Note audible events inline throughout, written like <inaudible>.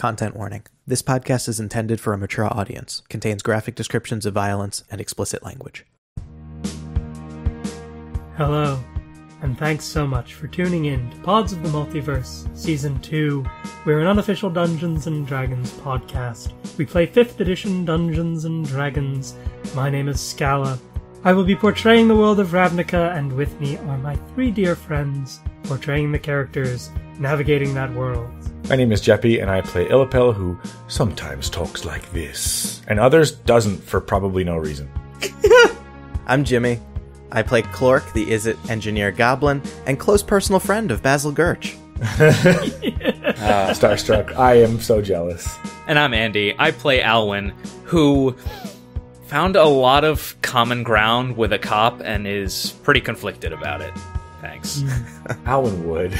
Content warning. This podcast is intended for a mature audience, contains graphic descriptions of violence and explicit language. Hello, and thanks so much for tuning in to Pods of the Multiverse, Season 2. We're an unofficial Dungeons and Dragons podcast. We play 5th edition Dungeons and Dragons. My name is Scala. I will be portraying the world of Ravnica, and with me are my three dear friends, portraying the characters navigating that world. My name is Geppi, and I play Il'lapelle, who sometimes talks like this, and others doesn't for probably no reason. <laughs> I'm Jimmy. I play Klork, the Izzet engineer goblin, and close personal friend of Basil Gurch. <laughs> Ah, Starstruck, I am so jealous. And I'm Andy. I play Alwyn, who found a lot of common ground with a cop and is pretty conflicted about it. Thanks. Alan Wood.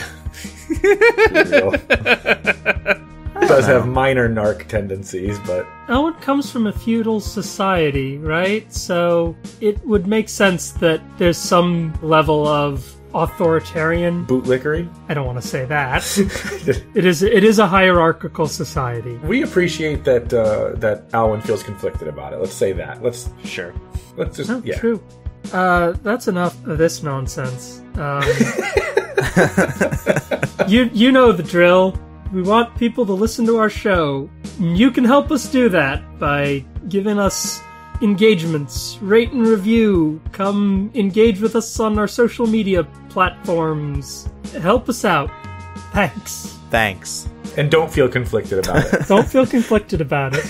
Does have minor narc tendencies, but Alwyn comes from a feudal society, right? So it would make sense that there's some level of authoritarian. bootlickery. I don't want to say that. <laughs> it is it is a hierarchical society. We appreciate that uh, that Alwyn feels conflicted about it. Let's say that. Let's Sure. let's just Oh, yeah. True. Uh, that's enough of this nonsense. Um, <laughs> <laughs> you you know the drill. We want people to listen to our show. You can help us do that by giving us engagements, rate and review. Come engage with us on our social media platforms. Help us out. Thanks. Thanks. And don't feel conflicted about it. <laughs> Don't feel conflicted about it.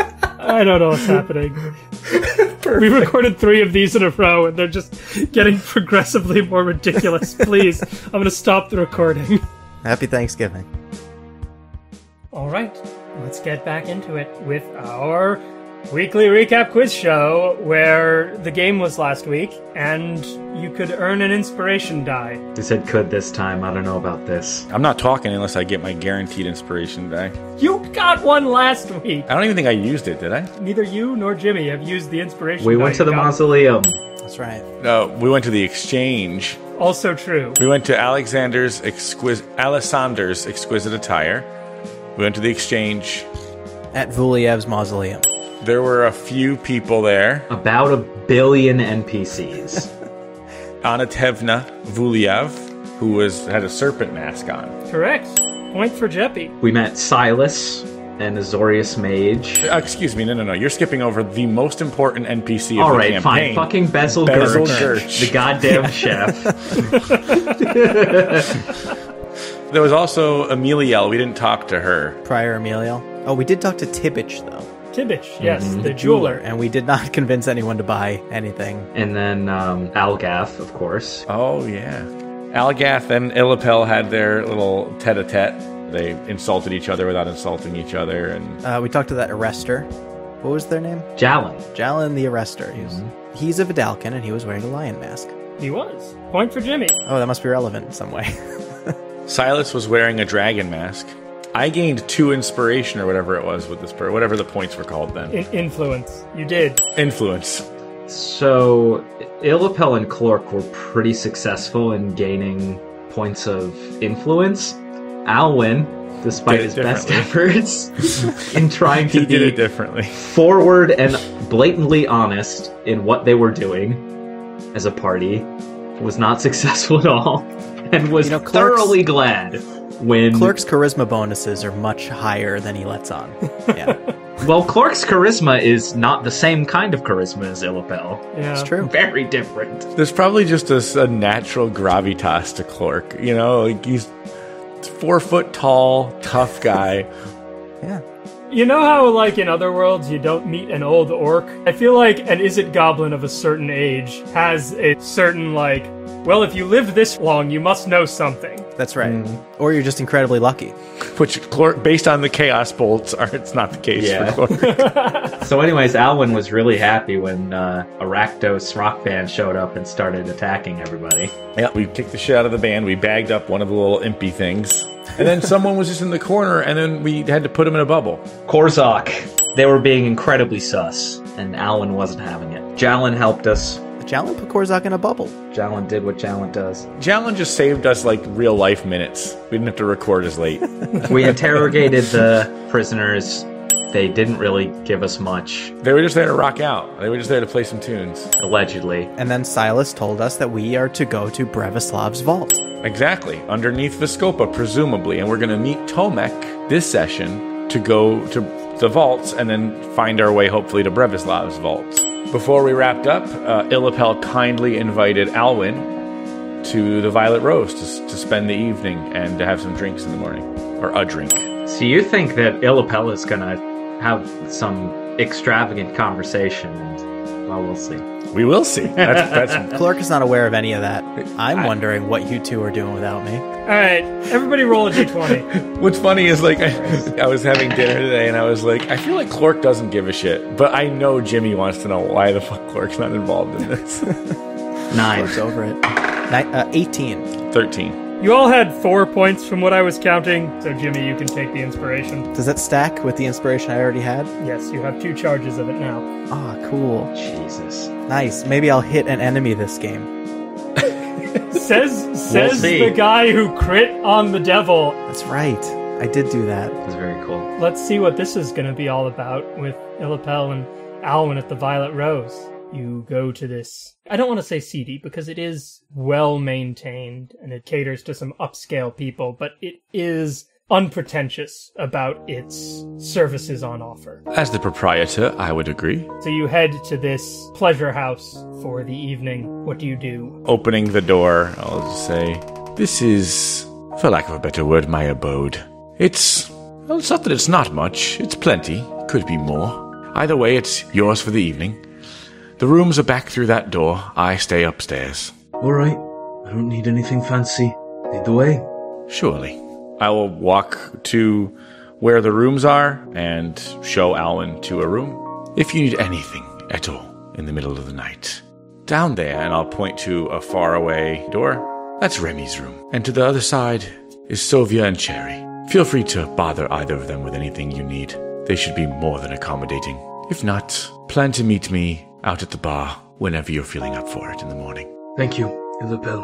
<laughs> I don't know what's happening. <laughs> We recorded three of these in a row, and they're just getting progressively more ridiculous. Please, I'm going to stop the recording. Happy Thanksgiving. All right, let's get back into it with our weekly recap quiz show, where the game was last week, and you could earn an inspiration die. They said could this time. I don't know about this. I'm not talking unless I get my guaranteed inspiration die. You got one last week. I don't even think I used it, did I? Neither you nor Jimmy have used the inspiration. We die went to the mausoleum. That's right. No, we went to the exchange. Also true. We went to Alexander's exquisite Alessander's exquisite attire. We went to the exchange. At Vuliev's mausoleum. There were a few people there. About a billion NPCs. <laughs> Anatevna Vuliev, who was had a serpent mask on. Correct. Point for Geppi. we met Silas and Azorius Mage. Uh, excuse me, no, no, no. You're skipping over the most important NPC of All the right, campaign. fine. Fucking Bezel, Basil Gurch, Gurch. the goddamn <laughs> chef. There was also Emiliel. We didn't talk to her. Prior Emilio. Oh, we did talk to Tibbich, though. Tibbich, yes, Mm-hmm. the jeweler. And we did not <laughs> convince anyone to buy anything. and then um, Algath, of course. Oh yeah. Algath and Il'lapelle had their little tete-a-tete. They insulted each other without insulting each other, and Uh, we talked to that arrestor. What was their name? Jalen. Jalen the arrestor. He was, He's a Vidalcan, and he was wearing a lion mask. He was. Point for Jimmy. Oh, that must be relevant in some way. <laughs> Silas was wearing a dragon mask. I gained two inspiration or whatever it was with this bird, whatever the points were called then. In- influence. You did. Influence. So, Il'lapelle and Klork were pretty successful in gaining points of influence. Alwyn, despite his best efforts <laughs> in trying to He did it be differently. forward and blatantly honest in what they were doing as a party, was not <laughs> successful at all, and was You know, thoroughly glad when. Klork's charisma bonuses are much higher than he lets on. <laughs> Yeah, Well, Klork's charisma is not the same kind of charisma as Il'lapelle. Yeah. it's true. Very different. There's probably just a, a natural gravitas to Klork. You know, like he's four foot tall, tough guy. <laughs> Yeah. You know how, like, in other worlds, you don't meet an old orc? I feel like an Izzet goblin of a certain age has a certain, like, well, if you lived this long, you must know something. That's right. Mm. Or you're just incredibly lucky. Which Klork, based on the chaos bolts, are it's not the case Yeah. for <laughs> So, anyways, Alwyn was really happy when uh, a rock band showed up and started attacking everybody. yeah, we kicked the shit out of the band. We bagged up one of the little impy things, and then someone was just in the corner, and then we had to put him in a bubble. Korzak, they were being incredibly sus, and Alwyn wasn't having it. Jalen helped us. The Jalen put Korzak in a bubble. Jalen did what Jalen does. Jalen just saved us like real life minutes. We didn't have to record as late. <laughs> We interrogated the prisoners. They didn't really give us much, they were just there to rock out. They were just there to play some tunes. allegedly. And then Silas told us that we are to go to Brevislav's vault. Exactly. Underneath Vizkopa, presumably. And we're going to meet Tomek this session to go to the vaults and then find our way, hopefully, to Brevislav's vaults. Before we wrapped up, uh, Il'lapelle kindly invited Alwyn to the Violet Rose to, to spend the evening and to have some drinks in the morning. Or a drink. So you think that Il'lapelle is gonna have some extravagant conversation? Well, we'll see. We will see. <laughs> That's, that's Klork is not aware of any of that. I'm wondering what you two are doing without me. All right, everybody roll a d20. <laughs> What's funny is like I, I was having dinner today and I was like, I feel like Klork doesn't give a shit, but I know Jimmy wants to know why the fuck Klork's not involved in this. Nine. Klork's over it. Ni- uh, 18. Thirteen. You all had four points from what I was counting, so Jimmy, you can take the inspiration. Does that stack with the inspiration I already had? Yes, you have two charges of it now. Ah, cool. Jesus. Nice. Maybe I'll hit an enemy this game. <laughs> Says says see. the guy who crit on the devil. That's right. I did do that. That's very cool. Let's see what this is going to be all about with Il'lapelle and Alwyn at the Violet Rose. You go to this. I don't want to say seedy because it is well maintained and it caters to some upscale people, but it is unpretentious about its services on offer. As the proprietor, I would agree. So you head to this pleasure house for the evening. What do you do? Opening the door, I'll say, This is, for lack of a better word, my abode. It's, well, it's not that it's not much, it's plenty, could be more. Either way, it's yours for the evening. The rooms are back through that door. I stay upstairs. Alright, I don't need anything fancy. Lead the way. Surely. I will walk to where the rooms are and show Alwyn to a room. If you need anything at all in the middle of the night, down there, and I'll point to a faraway door. That's Remy's room. And to the other side is Sylvia and Cherry. Feel free to bother either of them with anything you need. They should be more than accommodating. If not, plan to meet me out at the bar whenever you're feeling up for it in the morning. Thank you, Il'lapelle.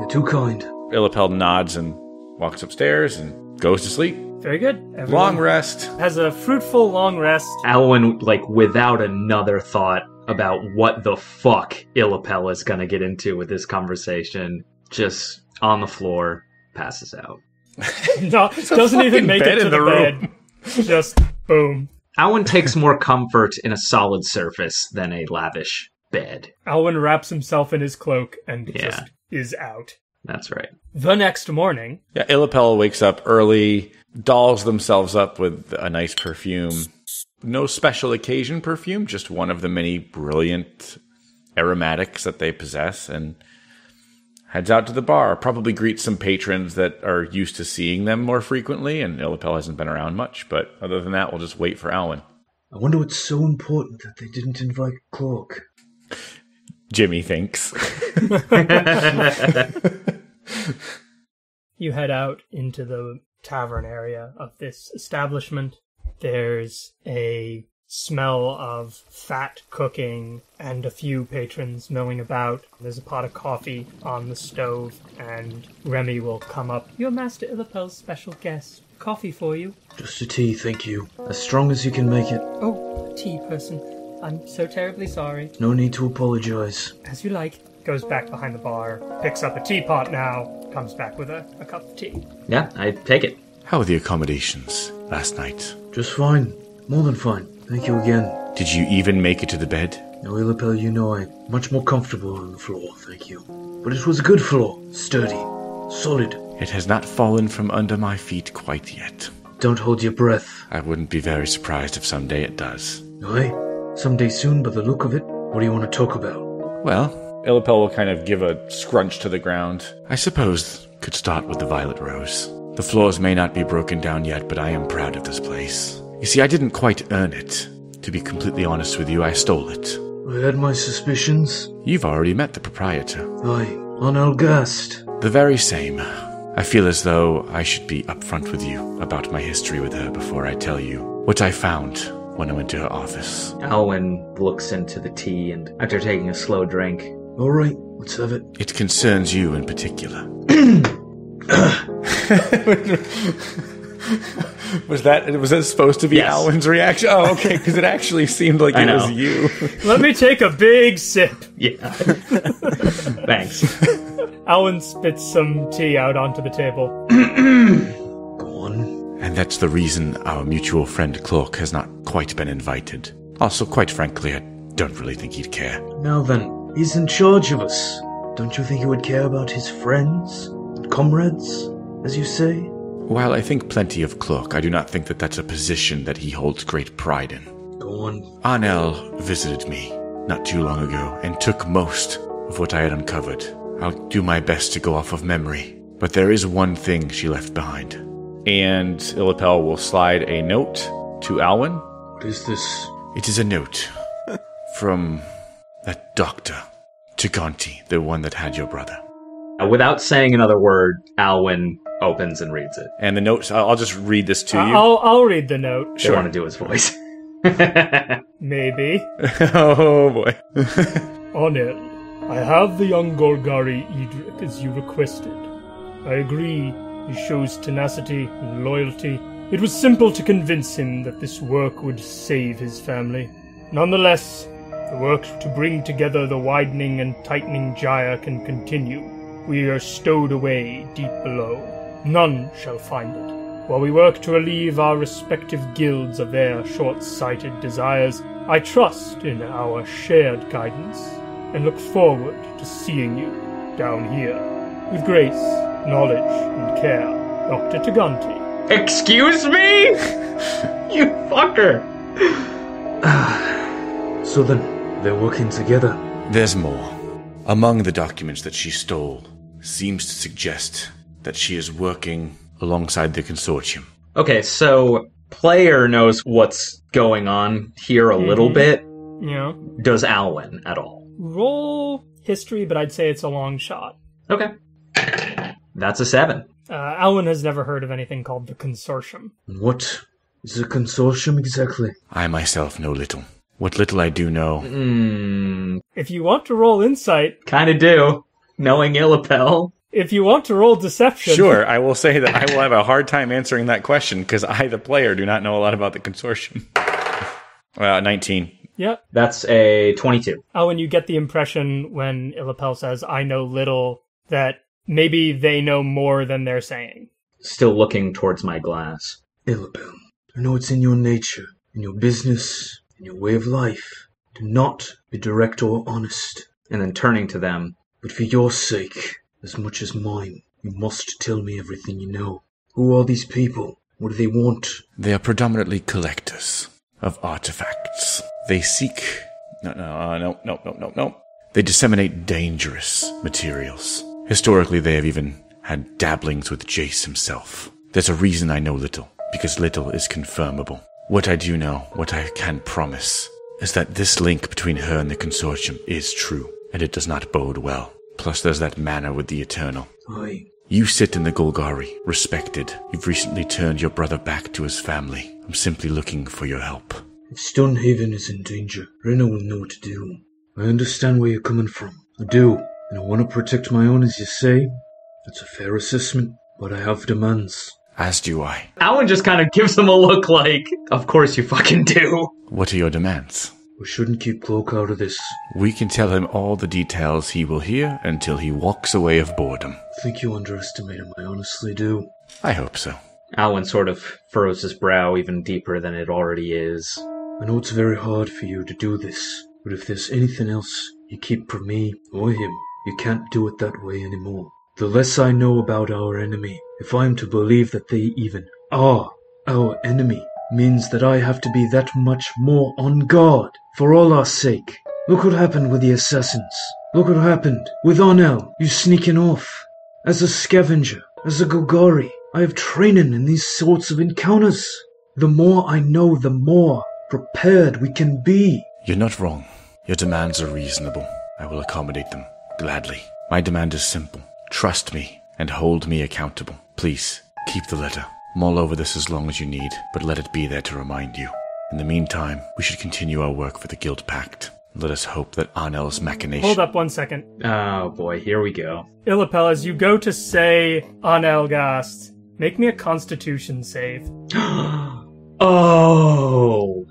You're too kind. Il'lapelle nods and walks upstairs and goes to sleep. Very good. Everyone Long rest. has a fruitful long rest. Alwyn, like, without another thought about what the fuck Il'lapelle is gonna get into with this conversation, just on the floor, passes out. <laughs> No, doesn't even make bed it to in the, the room. bed. Just boom. Alwyn takes more comfort in a solid surface than a lavish bed. Alwyn wraps himself in his cloak and Yeah. just is out. That's right. The next morning, Yeah, Il'lapelle wakes up early, dolls themselves up with a nice perfume. No special occasion perfume, just one of the many brilliant aromatics that they possess, and heads out to the bar. Probably greets some patrons that are used to seeing them more frequently, and Il'lapelle hasn't been around much, but other than that, we'll just wait for Alwyn. I wonder what's so important that they didn't invite Klork. Jimmy thinks. <laughs> you head out into the tavern area of this establishment. There's a smell of fat cooking and a few patrons milling about. There's a pot of coffee on the stove, and Remy will come up. You're Master Il'lapelle's special guest. Coffee for you. Just a tea, thank you. As strong as you can make it. Oh, a tea person. I'm so terribly sorry. No need to apologize. As you like. Goes back behind the bar, picks up a teapot now, comes back with a, a cup of tea. Yeah, I take it. How were the accommodations last night? Just fine. More than fine. Thank you again. Did you even make it to the bed? No, Il'lapelle, you know I'm much more comfortable on the floor, thank you. But it was a good floor. Sturdy. Solid. It has not fallen from under my feet quite yet. Don't hold your breath. I wouldn't be very surprised if someday it does. Aye? Someday soon, by the look of it. What do you want to talk about? Well, Il'lapelle will kind of give a scrunch to the ground. I suppose could start with the Violet Rose. The floors may not be broken down yet, but I am proud of this place. You see, I didn't quite earn it. To be completely honest with you, I stole it. I had my suspicions. You've already met the proprietor. Aye, on Algast. The very same. I feel as though I should be upfront with you about my history with her before I tell you what I found when I went to her office. Alwyn looks into the tea and, after taking a slow drink, Alright, let's have it. It concerns you in particular. <clears throat> <laughs> <clears throat> <laughs> <laughs> was that was that supposed to be Yes. Alwyn's reaction? Oh, okay, because it actually seemed like <laughs> I it know. was you. <laughs> Let me take a big sip. Yeah. Thanks. Alwyn spits some tea out onto the table. <clears throat> Go on. And that's the reason our mutual friend Klork has not quite been invited. Also, quite frankly, I don't really think he'd care. Now then, he's in charge of us. Don't you think he would care about his friends? and Comrades, as you say? While I think plenty of Klork, I do not think that that's a position that he holds great pride in. Go on. Arnell visited me not too long ago and took most of what I had uncovered. I'll do my best to go off of memory, but there is one thing she left behind. And Il'lapelle will slide a note to Alwyn. What is this? It is a note <laughs> from that doctor, Chiganti, the one that had your brother. Without saying another word, Alwyn opens and reads it. And the note, I'll I'll just read this to you. I'll, I'll read the note. They want to do his voice. <laughs> Maybe. <laughs> oh boy. <laughs> Onel, I have the young Golgari Edric as you requested. I agree, he shows tenacity and loyalty. It was simple to convince him that this work would save his family. Nonetheless, the work to bring together the widening and tightening gyre can continue. We are stowed away deep below. None shall find it. While we work to relieve our respective guilds of their short sighted desires, I trust in our shared guidance and look forward to seeing you down here. With grace, knowledge, and care, Dr. Taganti. Excuse me? <laughs> you fucker. <sighs> So then, they're working together. There's more. Among the documents that she stole seems to suggest that she is working alongside the consortium. Okay, so player knows what's going on here a little Mhm. bit. You know, Does Alwyn at all? roll history, but I'd say it's a long shot. Okay. That's a seven. Uh, Alwyn has never heard of anything called the Consortium. What is a consortium exactly? I myself know little. What little I do know, Hmm. If you want to roll insight, Kind of do. Knowing Il'lapelle. If you want to roll deception, Sure, I will say that I will have a hard time answering that question because I, the player, do not know a lot about the consortium. <laughs> Uh, 19. Yep. That's a 22. Oh, and you get the impression when Il'lapelle says, I know little, that maybe they know more than they're saying. Still looking towards my glass. Il'lapelle, I know it's in your nature, in your business, in your way of life, to not be direct or honest. And then turning to them. But for your sake, as much as mine, you must tell me everything you know. Who are these people? What do they want? They are predominantly collectors of artifacts. They seek. No, no, uh, no, no, no, no, no. They disseminate dangerous materials. Historically, they have even had dabblings with Jace himself. There's a reason I know little, because little is confirmable. What I do know, what I can promise, is that this link between her and the consortium is true, and it does not bode well. Plus, there's that manner with the Eternal. I. You sit in the Golgari, respected. You've recently turned your brother back to his family. I'm simply looking for your help. If Stonehaven is in danger, Rena will know what to do. I understand where you're coming from. I do. And I want to protect my own, as you say. That's a fair assessment. But I have demands. As do I. Alwyn just kind of gives him a look like, of course you fucking do. What are your demands? We shouldn't keep Klork out of this. We can tell him all the details he will hear until he walks away of boredom. I think you underestimate him, I honestly do. I hope so. Alwyn sort of furrows his brow even deeper than it already is. I know it's very hard for you to do this, but if there's anything else you keep from me or him, you can't do it that way anymore. The less I know about our enemy, if I am to believe that they even are our enemy, means that I have to be that much more on guard for all our sake. Look what happened with the assassins. Look what happened with Arnell, you sneaking off. As a scavenger, as a Golgari, I have training in these sorts of encounters. The more I know, the more prepared we can be. You're not wrong. Your demands are reasonable. I will accommodate them. Gladly. My demand is simple. Trust me and hold me accountable. Please, keep the letter. Mull over this as long as you need, but let it be there to remind you. In the meantime, we should continue our work for the Guild Pact. Let us hope that Arnell's machination. Hold up one second. Oh boy, here we go. Il'lapelle, as you go to say on Elgast, make me a constitution save. <gasps> oh.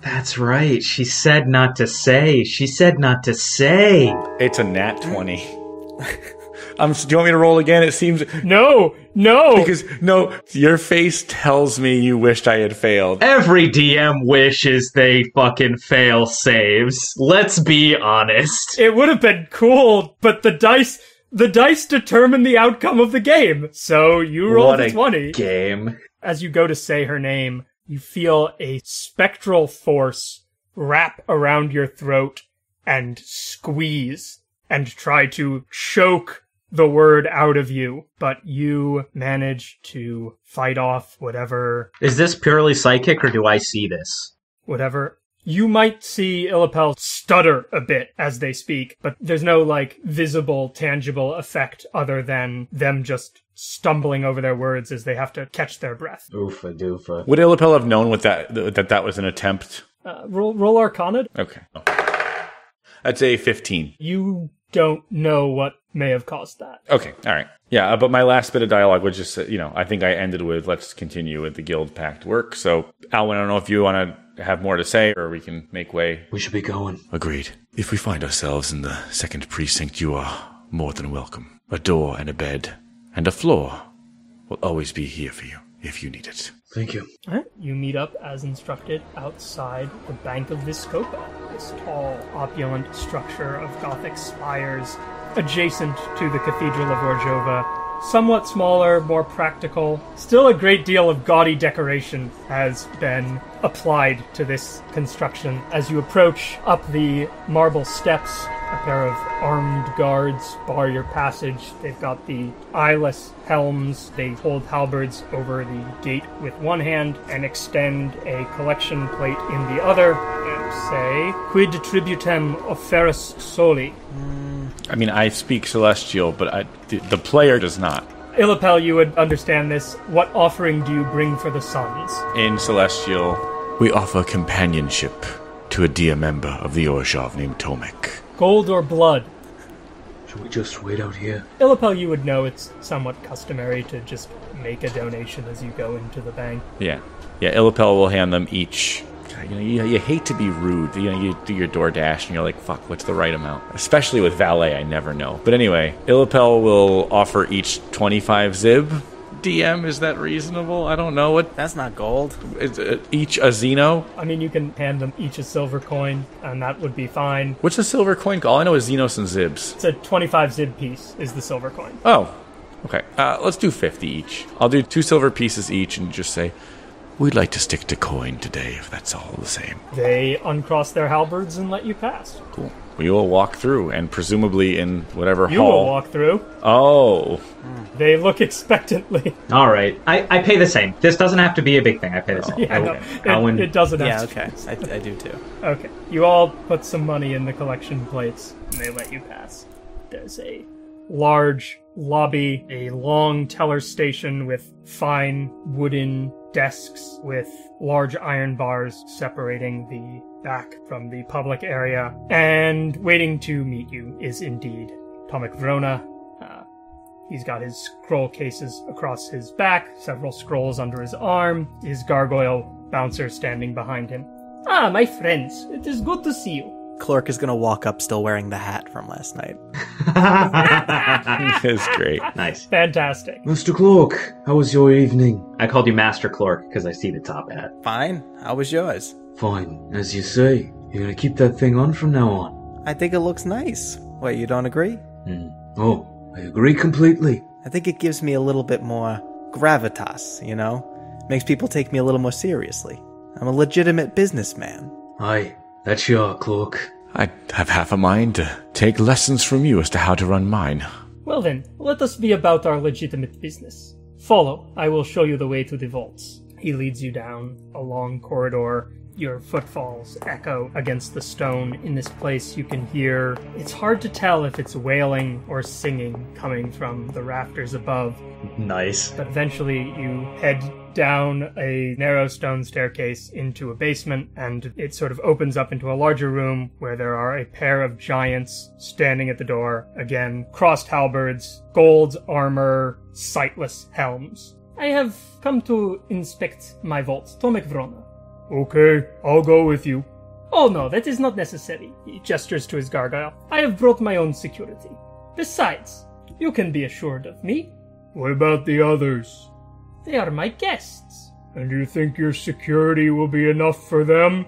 That's right. She said not to say. She said not to say. It's a nat 20. <laughs> um, so do you want me to roll again? It seems. No, no. Because, no, your face tells me you wished I had failed. Every DM wishes they fucking fail saves. Let's be honest. it would have been cool, but the dice, the dice determine the outcome of the game. So you roll what a a 20. game. As you go to say her name, you feel a spectral force wrap around your throat and squeeze and try to choke the word out of you, but you manage to fight off whatever Is this purely psychic or do I see this? whatever. You might see Il'lapelle stutter a bit as they speak, but there's no like visible, tangible effect other than them just stumbling over their words as they have to catch their breath. Oofa doofa. Would Il'lapelle have known what that, that that was an attempt? Uh, roll, roll Arcana. Okay. That's a 15. You don't know what may have caused that. Okay, all right. Yeah, uh, but my last bit of dialogue was just, uh, you know, I think I ended with let's continue with the guild pact work. So, Alwyn, I don't know if you want to have more to say or we can make way. We should be going. Agreed. If we find ourselves in the second precinct, you are more than welcome. A door and a bed and a floor will always be here for you if you need it. Thank you. You meet up as instructed outside the Bank of Vizkopa, this tall, opulent structure of Gothic spires adjacent to the Cathedral of Orzhova. Somewhat smaller, more practical. Still a great deal of gaudy decoration has been applied to this construction. As you approach up the marble steps, a pair of armed guards bar your passage. They've got the eyeless helms. They hold halberds over the gate with one hand and extend a collection plate in the other and say, Quid tributem offerus soli? I mean, I speak Celestial, but I, the, the player does not. Il'lapelle, you would understand this. What offering do you bring for the sons? In Celestial, we offer companionship to a dear member of the Orzhov named Tomek. Gold or blood? Should we just wait out here? Il'lapelle, you would know it's somewhat customary to just make a donation as you go into the bank. Yeah. Yeah, Il'lapelle will hand them each. You know, you, you hate to be rude. You know, you do your DoorDash and you're like, fuck, what's the right amount? Especially with valet, I never know. But anyway, Il'lapelle will offer each 25 zib. DM, is that reasonable? I don't know. What That's not gold. is it, each a zino? I mean, you can hand them each a silver coin, and that would be fine. What's a silver coin? All I know is zinos and Zibs. It's a 25 zib piece, is the silver coin. Oh, okay. Uh, let's do 50 each. I'll do two silver pieces each and just say, we'd like to stick to coin today, if that's all the same. They uncross their halberds and let you pass. Cool. We will walk through, and presumably in whatever You hall. will walk through. Oh, They look expectantly. All right. I, I pay the same. This doesn't have to be a big thing. I pay the same. Yeah, I, no, it, Alwyn- it doesn't Yeah, have to. okay. I, I do too. Okay. You all put some money in the collection plates, and they let you pass. There's a large lobby, a long teller station with fine wooden desks with large iron bars separating the back from the public area. And waiting to meet you is indeed Tomek Vrona. Uh, He's got his scroll cases across his back, several scrolls under his arm, his gargoyle bouncer standing behind him. Ah, my friends, it is good to see you. Klork is gonna walk up still wearing the hat from last night. <laughs> <laughs> That's great. nice. Fantastic. Master Cloak, how was your evening? I called you Master Clerk because I see the top hat. Fine. How was yours? Fine, as you say. You're gonna keep that thing on from now on. I think it looks nice. Wait, you don't agree? Hmm. Oh, I agree completely. I think it gives me a little bit more gravitas, you know? Makes people take me a little more seriously. I'm a legitimate businessman. Aye, that's your cloak. I have half a mind to take lessons from you as to how to run mine. Well then, let us be about our legitimate business. Follow, I will show you the way to the vaults. He leads you down a long corridor. Your footfalls echo against the stone. In this place, you can hear. It's hard to tell if it's wailing or singing coming from the rafters above, Nice. but eventually you head down a narrow stone staircase into a basement, and it sort of opens up into a larger room where there are a pair of giants standing at the door. Again, crossed halberds, gold armor, sightless helms. I have come to inspect my vault, Tomek Vrona. Okay, I'll go with you. Oh no, that is not necessary. He gestures to his gargoyle. I have brought my own security. Besides, you can be assured of me. What about the others? They are my guests. And you think your security will be enough for them?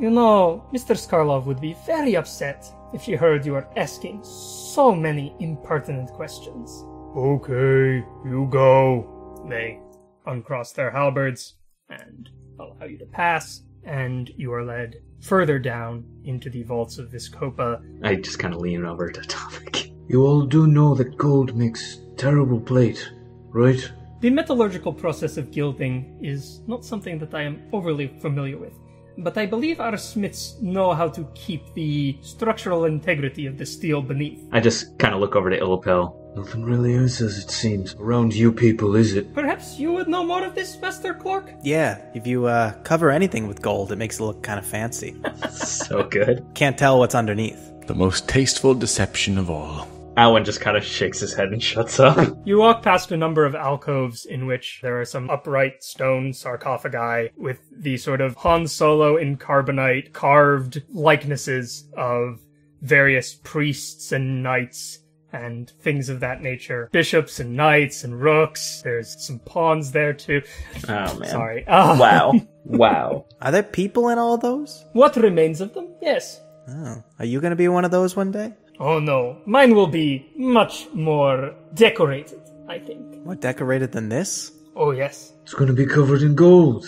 You know, Mr. Skarlov would be very upset if he heard you are asking so many impertinent questions. Okay, you go. They uncross their halberds and allow you to pass, and you are led further down into the vaults of Vizkopa. I just kind of lean over to <laughs> Tomek. You all do know that gold makes terrible plate, right? The metallurgical process of gilding is not something that I am overly familiar with, but I believe our smiths know how to keep the structural integrity of the steel beneath. I just kind of look over to Il'lapelle. Nothing really is as it seems around you people, is it? Perhaps you would know more of this, Master Klork? Yeah, if you uh, cover anything with gold, it makes it look kind of fancy. <laughs> So good. Can't tell what's underneath. The most tasteful deception of all. Alwyn just kind of shakes his head and shuts up. <laughs> You walk past a number of alcoves in which there are some upright stone sarcophagi with the sort of Han Solo in carbonite carved likenesses of various priests and knights and things of that nature. Bishops and knights and rooks. There's some pawns there too. Oh man. Sorry. <laughs> Ah, Wow. wow. Are there people in all those? What remains of them? Yes. Oh, are you gonna be one of those one day? Oh no. Mine will be much more decorated, I think. More decorated than this? Oh yes. It's gonna be covered in gold.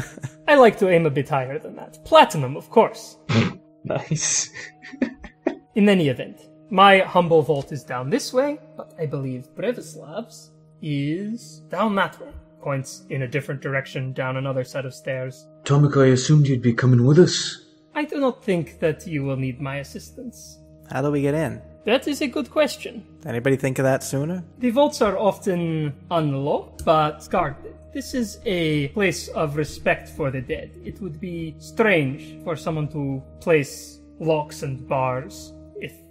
<laughs> I like to aim a bit higher than that. Platinum, of course. <laughs> Nice. In any event, my humble vault is down this way, but I believe Brevislav's is down that way. Points in a different direction down another set of stairs. Tomek, I assumed you'd be coming with us. I do not think that you will need my assistance. How do we get in? That is a good question. Did anybody think of that sooner? The vaults are often unlocked, but guarded. This is a place of respect for the dead. It would be strange for someone to place locks and bars if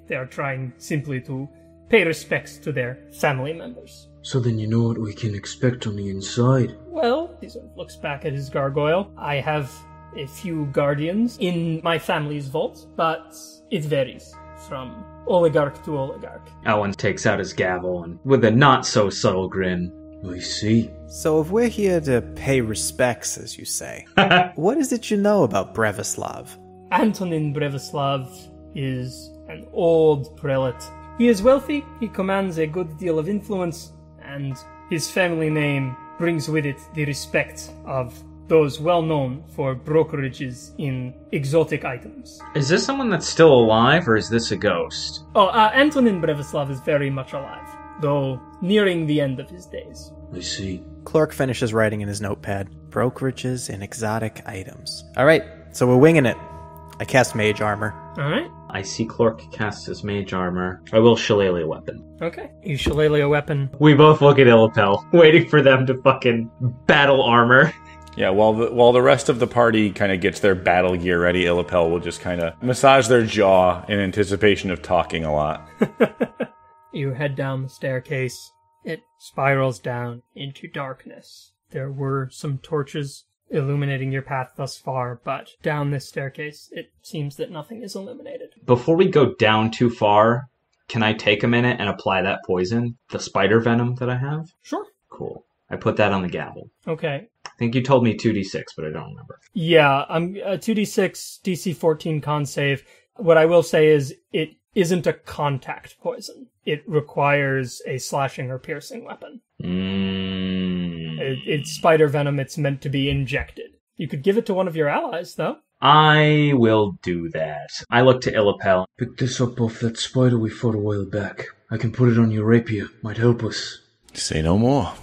they are trying simply to pay respects to their family members. So then you know what we can expect on the inside. Well, he sort of looks back at his gargoyle. I have a few guardians in my family's vault, but it varies from oligarch to oligarch. Alwyn takes out his gavel and, with a not so subtle grin, I see. So if we're here to pay respects, as you say, <laughs> what is it you know about Brevislav? Antonin Brevislav is an old prelate. He is wealthy, he commands a good deal of influence, and his family name brings with it the respect of those well known for brokerages in exotic items. Is this someone that's still alive, or is this a ghost? Oh, uh, Antonin Brevislav is very much alive, though nearing the end of his days. I see. Klork finishes writing in his notepad brokerages in exotic items. All right, so we're winging it. I cast mage armor. Alright, I see Klork cast his mage armor. I will shillelagh a weapon. okay. You shillelagh a weapon. We both look at Il'lapelle, waiting for them to fucking battle armor. Yeah, while the while the rest of the party kind of gets their battle gear ready, Il'lapelle will just kind of massage their jaw in anticipation of talking a lot. <laughs> You head down the staircase. It spirals down into darkness. There were some torches illuminating your path thus far, but down this staircase, it seems that nothing is illuminated. Before we go down too far, can I take a minute and apply that poison? The spider venom that I have? Sure. Cool. I put that on the gavel. Okay. I think you told me 2d6, but I don't remember. Yeah, I'm uh, 2d6 DC 14 con save. What I will say is it isn't a contact poison. It requires a slashing or piercing weapon. Mm. It, it's spider venom. It's meant to be injected. You could give it to one of your allies, though. I will do that. I look to Il'lapelle. Pick this up off that spider we fought a while back. I can put it on your rapier. Might help us. Say no more.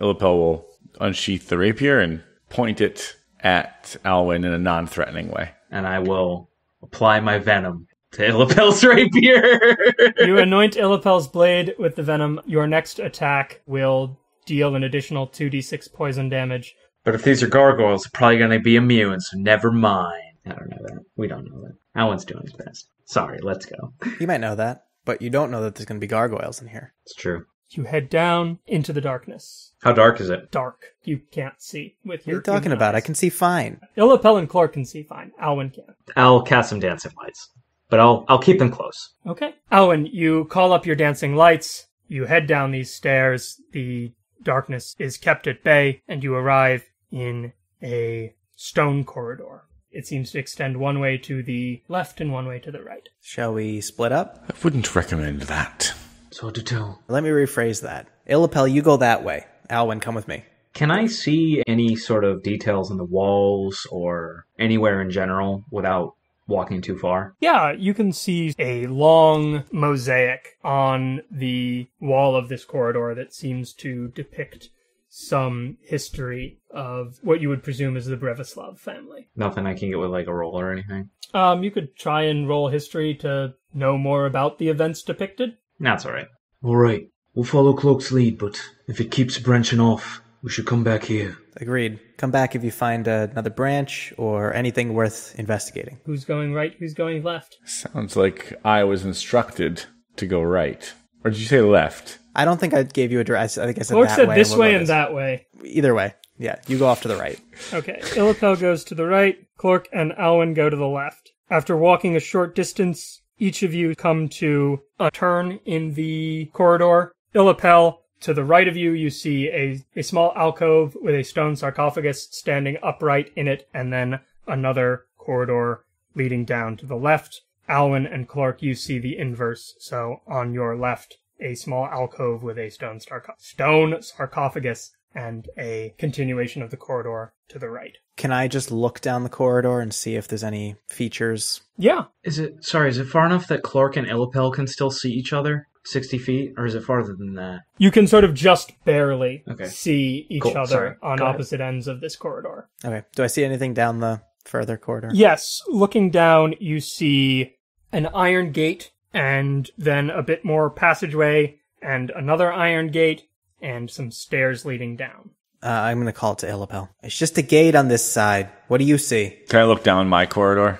Il'lapelle will unsheath the rapier and point it at Alwyn in a non threatening way. And I will apply my venom to Il'lapelle's rapier. <laughs> You anoint Il'lapelle's blade with the venom. Your next attack will deal an additional 2d6 poison damage. but if these are gargoyles, they're probably going to be immune, so never mind. I don't know that. We don't know that. Alwyn's doing his best. Sorry, let's go. <laughs> You might know that, but you don't know that there's going to be gargoyles in here. It's true. You head down into the darkness. How dark is it? Dark. You can't see with What are your you talking human about? I can see fine. Il'lapelle and Klork can see fine. Alwyn can't. I'll cast some dancing lights, but I'll I'll keep them close. Okay. Oh, Alwyn, you call up your dancing lights. You head down these stairs. The darkness is kept at bay, and you arrive in a stone corridor. It seems to extend one way to the left and one way to the right. Shall we split up? I wouldn't recommend that. It's hard to tell. Let me rephrase that. Il'lapelle, you go that way. Alwyn, come with me. Can I see any sort of details in the walls or anywhere in general without walking too far? Yeah, you can see a long mosaic on the wall of this corridor that seems to depict some history of what you would presume is the Brevislav family. Nothing I can get with like a roll or anything. Um, you could try and roll history to know more about the events depicted. That's all right. All right, we'll follow Klork's lead, but if it keeps branching off, we should come back here. Agreed. Come back if you find another branch or anything worth investigating. Who's going right? Who's going left? Sounds like I was instructed to go right. Or did you say left? I don't think I gave you a address. I think I said Clark that said way. this what way and that way. Either way. Yeah, you go off to the right. Okay, Il'lapelle goes to the right, Klork and Alwyn go to the left. After walking a short distance, each of you come to a turn in the corridor. Il'lapelle, to the right of you, you see a, a small alcove with a stone sarcophagus standing upright in it, and then another corridor leading down to the left. Alwyn and Klork, you see the inverse, so on your left, a small alcove with a stone, sarco- stone sarcophagus and a continuation of the corridor to the right. Can I just look down the corridor and see if there's any features? Yeah, Is it sorry? Is it far enough that Klork and Il'lapelle can still see each other? Sixty feet, or is it farther than that? you can sort of just barely Okay. see each Cool, other sorry. on Got it. opposite ends of this corridor. Okay. Do I see anything down the further corridor? Yes, looking down, you see an iron gate and then a bit more passageway and another iron gate and some stairs leading down. Uh, I'm going to call it to Il'lapelle. It's just a gate on this side. What do you see? Can I look down my corridor?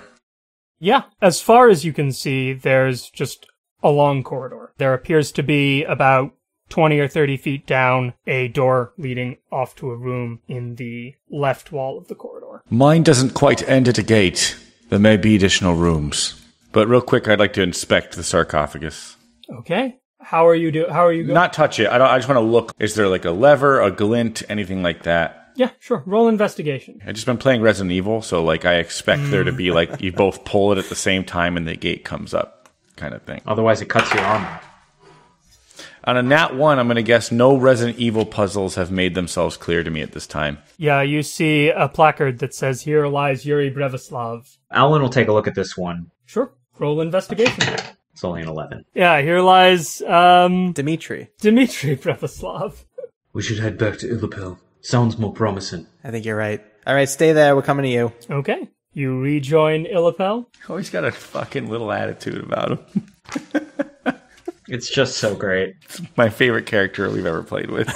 Yeah, as far as you can see, there's just a long corridor. There appears to be about 20 or 30 feet down a door leading off to a room in the left wall of the corridor. Mine doesn't quite end at a gate. There may be additional rooms. But real quick, I'd like to inspect the sarcophagus. Okay. How are you do how are you going? Not touch it. I don't. I just want to look. Is there like a lever, a glint, anything like that? yeah, sure. Roll investigation. I've just been playing Resident Evil, so like I expect there to hmm. be like you both pull it at the same time and the gate comes up, kind of thing. Otherwise, it cuts your arm off. On a nat one, I'm going to guess no Resident Evil puzzles have made themselves clear to me at this time. Yeah, you see a placard that says here lies Yuri Brevislav. Alwyn will take a look at this one. Sure. Roll investigation. It's only an eleven. yeah, here lies um Dimitri. Dimitri <laughs> Brevislav. We should head back to Il'lapelle. Sounds more promising. I think you're right. All right, stay there. We're coming to you. Okay. You rejoin Il'lapelle. Oh, Always got a fucking little attitude about him. <laughs> It's just so great. My favorite character we've ever played with.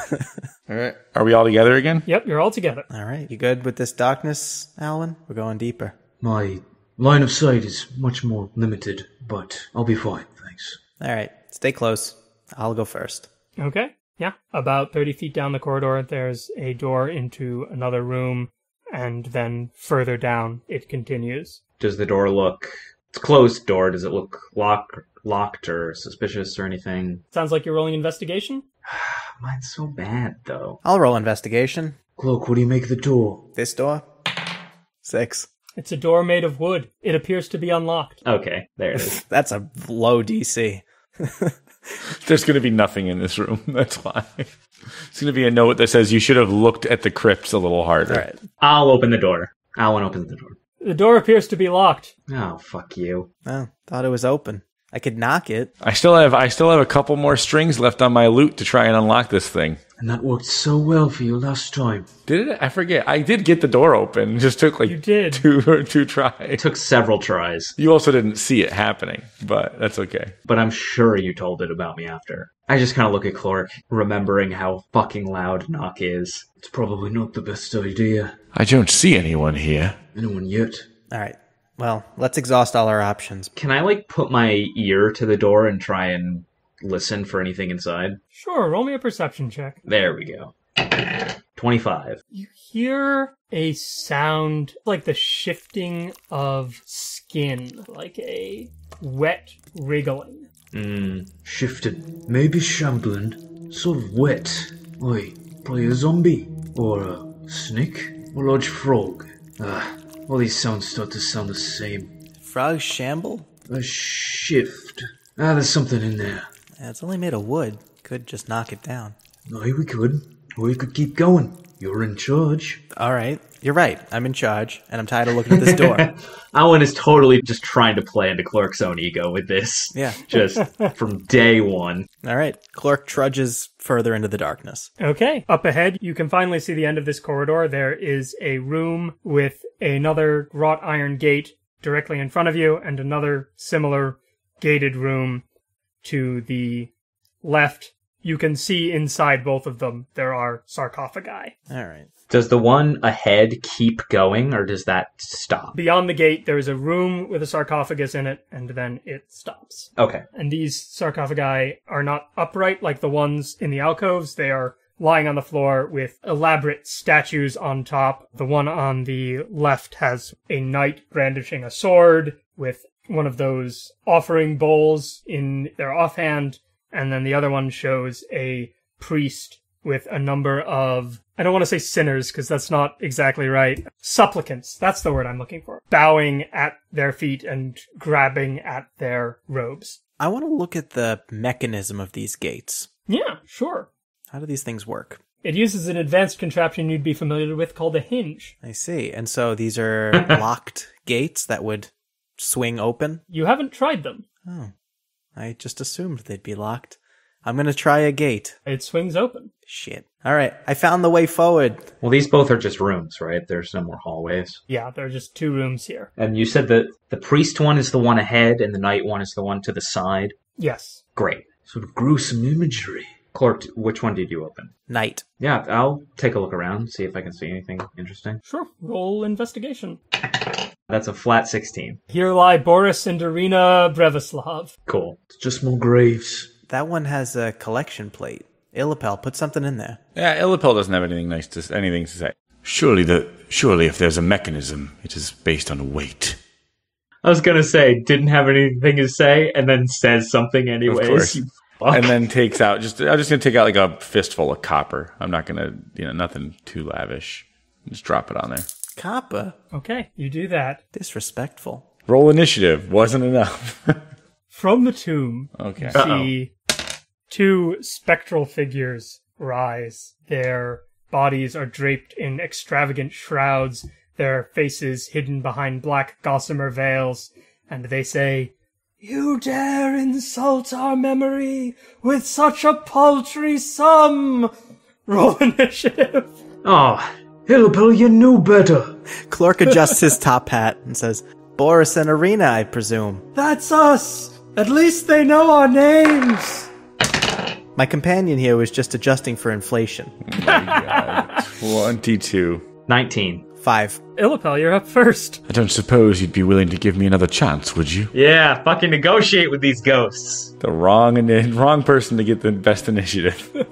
<laughs> all right, are we all together again? Yep, you're all together. All right. You good with this darkness, Alwyn? We're going deeper. My line of sight is much more limited, but I'll be fine, thanks. All right. Stay close. I'll go first. Okay. Yeah. About 30 feet down the corridor, there's a door into another room, and then further down, it continues. Does the door look? It's a closed door. Does it look locked, locked or suspicious or anything? Sounds like you're rolling investigation? <sighs> Mine's so bad though. I'll roll investigation. Klork, what do you make the door? This door? Six. It's a door made of wood. It appears to be unlocked. Okay, there it is. <laughs> That's a low DC. <laughs> <laughs> There's going to be nothing in this room. <laughs> That's why. It's going to be a note that says you should have looked at the crypts a little harder. All right. I'll open the door. Alwyn opens the door. The door appears to be locked. Oh fuck you. Oh, thought it was open. I could knock it. I still have I still have a couple more strings left on my lute to try and unlock this thing. And that worked so well for you last time. Did it? I forget. I did get the door open. It just took like You did. <laughs> two or two tries. It took several tries, You also didn't see it happening, but that's okay. but I'm sure you told it about me after. I just kind of look at Klork, remembering how fucking loud Knock is. It's probably not the best idea. I don't see anyone here. Anyone yet? All right. Well, let's exhaust all our options. Can I like put my ear to the door and try and listen for anything inside? Sure, roll me a perception check. There we go. 25. You hear a sound like the shifting of skin, like a wet wriggling. Mm. Shifted. Maybe shambling. Sort of wet. Oi, probably a zombie. Or a snake. Or a large frog. Ah, all these sounds start to sound the same. Frog shamble? A shift. Ah, there's something in there. Yeah, it's only made of wood. Could just knock it down. Aye, we could. Or we could keep going. You're in charge. All right. You're right. I'm in charge, and I'm tired of looking at this door. <laughs> Alwyn is totally just trying to play into Klork's own ego with this. Yeah. <laughs> Just from day one. All right. Klork trudges further into the darkness. Okay. Up ahead, you can finally see the end of this corridor. There is a room with another wrought iron gate directly in front of you and another similar gated room to the left. You can see inside both of them there are sarcophagi. All right. Does the one ahead keep going or does that stop? Beyond the gate, there is a room with a sarcophagus in it, and then it stops. Okay. And these sarcophagi are not upright like the ones in the alcoves. They are lying on the floor with elaborate statues on top. The one on the left has a knight brandishing a sword with one of those offering bowls in their offhand. And then the other one shows a priest with a number of, I don't want to say sinners because that's not exactly right. Supplicants. That's the word I'm looking for. Bowing at their feet and grabbing at their robes. I want to look at the mechanism of these gates. Yeah, sure. How do these things work? It uses an advanced contraption you'd be familiar with called a hinge. I see. And so these are <laughs> locked gates that would swing open? You haven't tried them. Oh. I just assumed they'd be locked. I'm going to try a gate. It swings open. Shit. All right. I found the way forward. Well, these both are just rooms, right? There's no more hallways. Yeah, there are just two rooms here. And you said that the priest one is the one ahead and the knight one is the one to the side. Yes. Great. Sort of gruesome imagery. Klork, which one did you open? Knight. Yeah, I'll take a look around, see if I can see anything interesting. Sure. Roll investigation. That's a flat 16. Here lie Boris and Irina Brevislav. Cool. It's just more graves. That one has a collection plate. Il'lapelle, put something in there. Yeah, Il'lapelle doesn't have anything nice to anything to say. Surely the surely if there's a mechanism, it is based on weight. I was gonna say, didn't have anything to say, and then says something anyways. course. And then takes out just I'm just gonna take out like a fistful of copper. I'm not gonna you know nothing too lavish. Just drop it on there. Kappa. Okay, you do that. Disrespectful. Roll initiative wasn't enough. <laughs> From the tomb, okay. you see two spectral figures rise. Their bodies are draped in extravagant shrouds, their faces hidden behind black gossamer veils, and they say, You dare insult our memory with such a paltry sum! <laughs> Roll initiative. Ah, oh, Il'lapelle, you knew better. Klork adjusts his top hat and says, Boris and Irina, I presume. That's us! At least they know our names! My companion here was just adjusting for inflation. Twenty-two. 19. Five. Il'lapelle, you're up first. I don't suppose you'd be willing to give me another chance, would you? Yeah, fucking negotiate with these ghosts. The wrong ini- wrong person to get the best initiative. <laughs>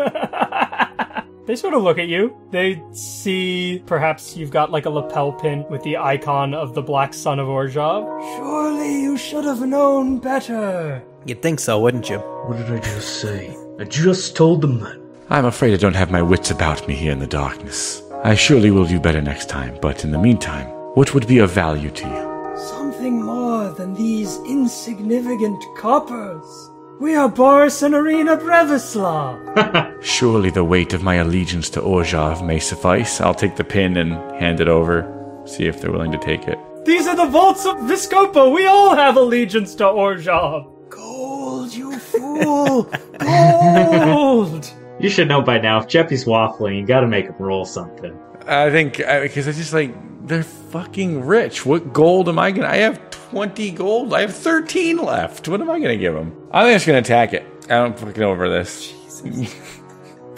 They sort of look at you. They see perhaps you've got like a lapel pin with the icon of the Black Sun of Orzhov. Surely you should have known better. You'd think so, wouldn't you? What did I just say? I just told them that. I'm afraid I don't have my wits about me here in the darkness. I surely will do better next time, but in the meantime, what would be of value to you? Something more than these insignificant coppers. We are Boris and Irina Brevislav. <laughs> Surely the weight of my allegiance to Orzhov may suffice. I'll take the pin and hand it over, see if they're willing to take it. These are the vaults of Vizkopa. We all have allegiance to Orzhov. Go Cool. Gold. <laughs> You should know by now. If Geppi's waffling, you got to make him roll something. I think because I just like they're fucking rich. What gold am I gonna? I have twenty gold. I have thirteen left. What am I gonna give them? I think I'm just gonna attack it. I don't fucking over this. <laughs>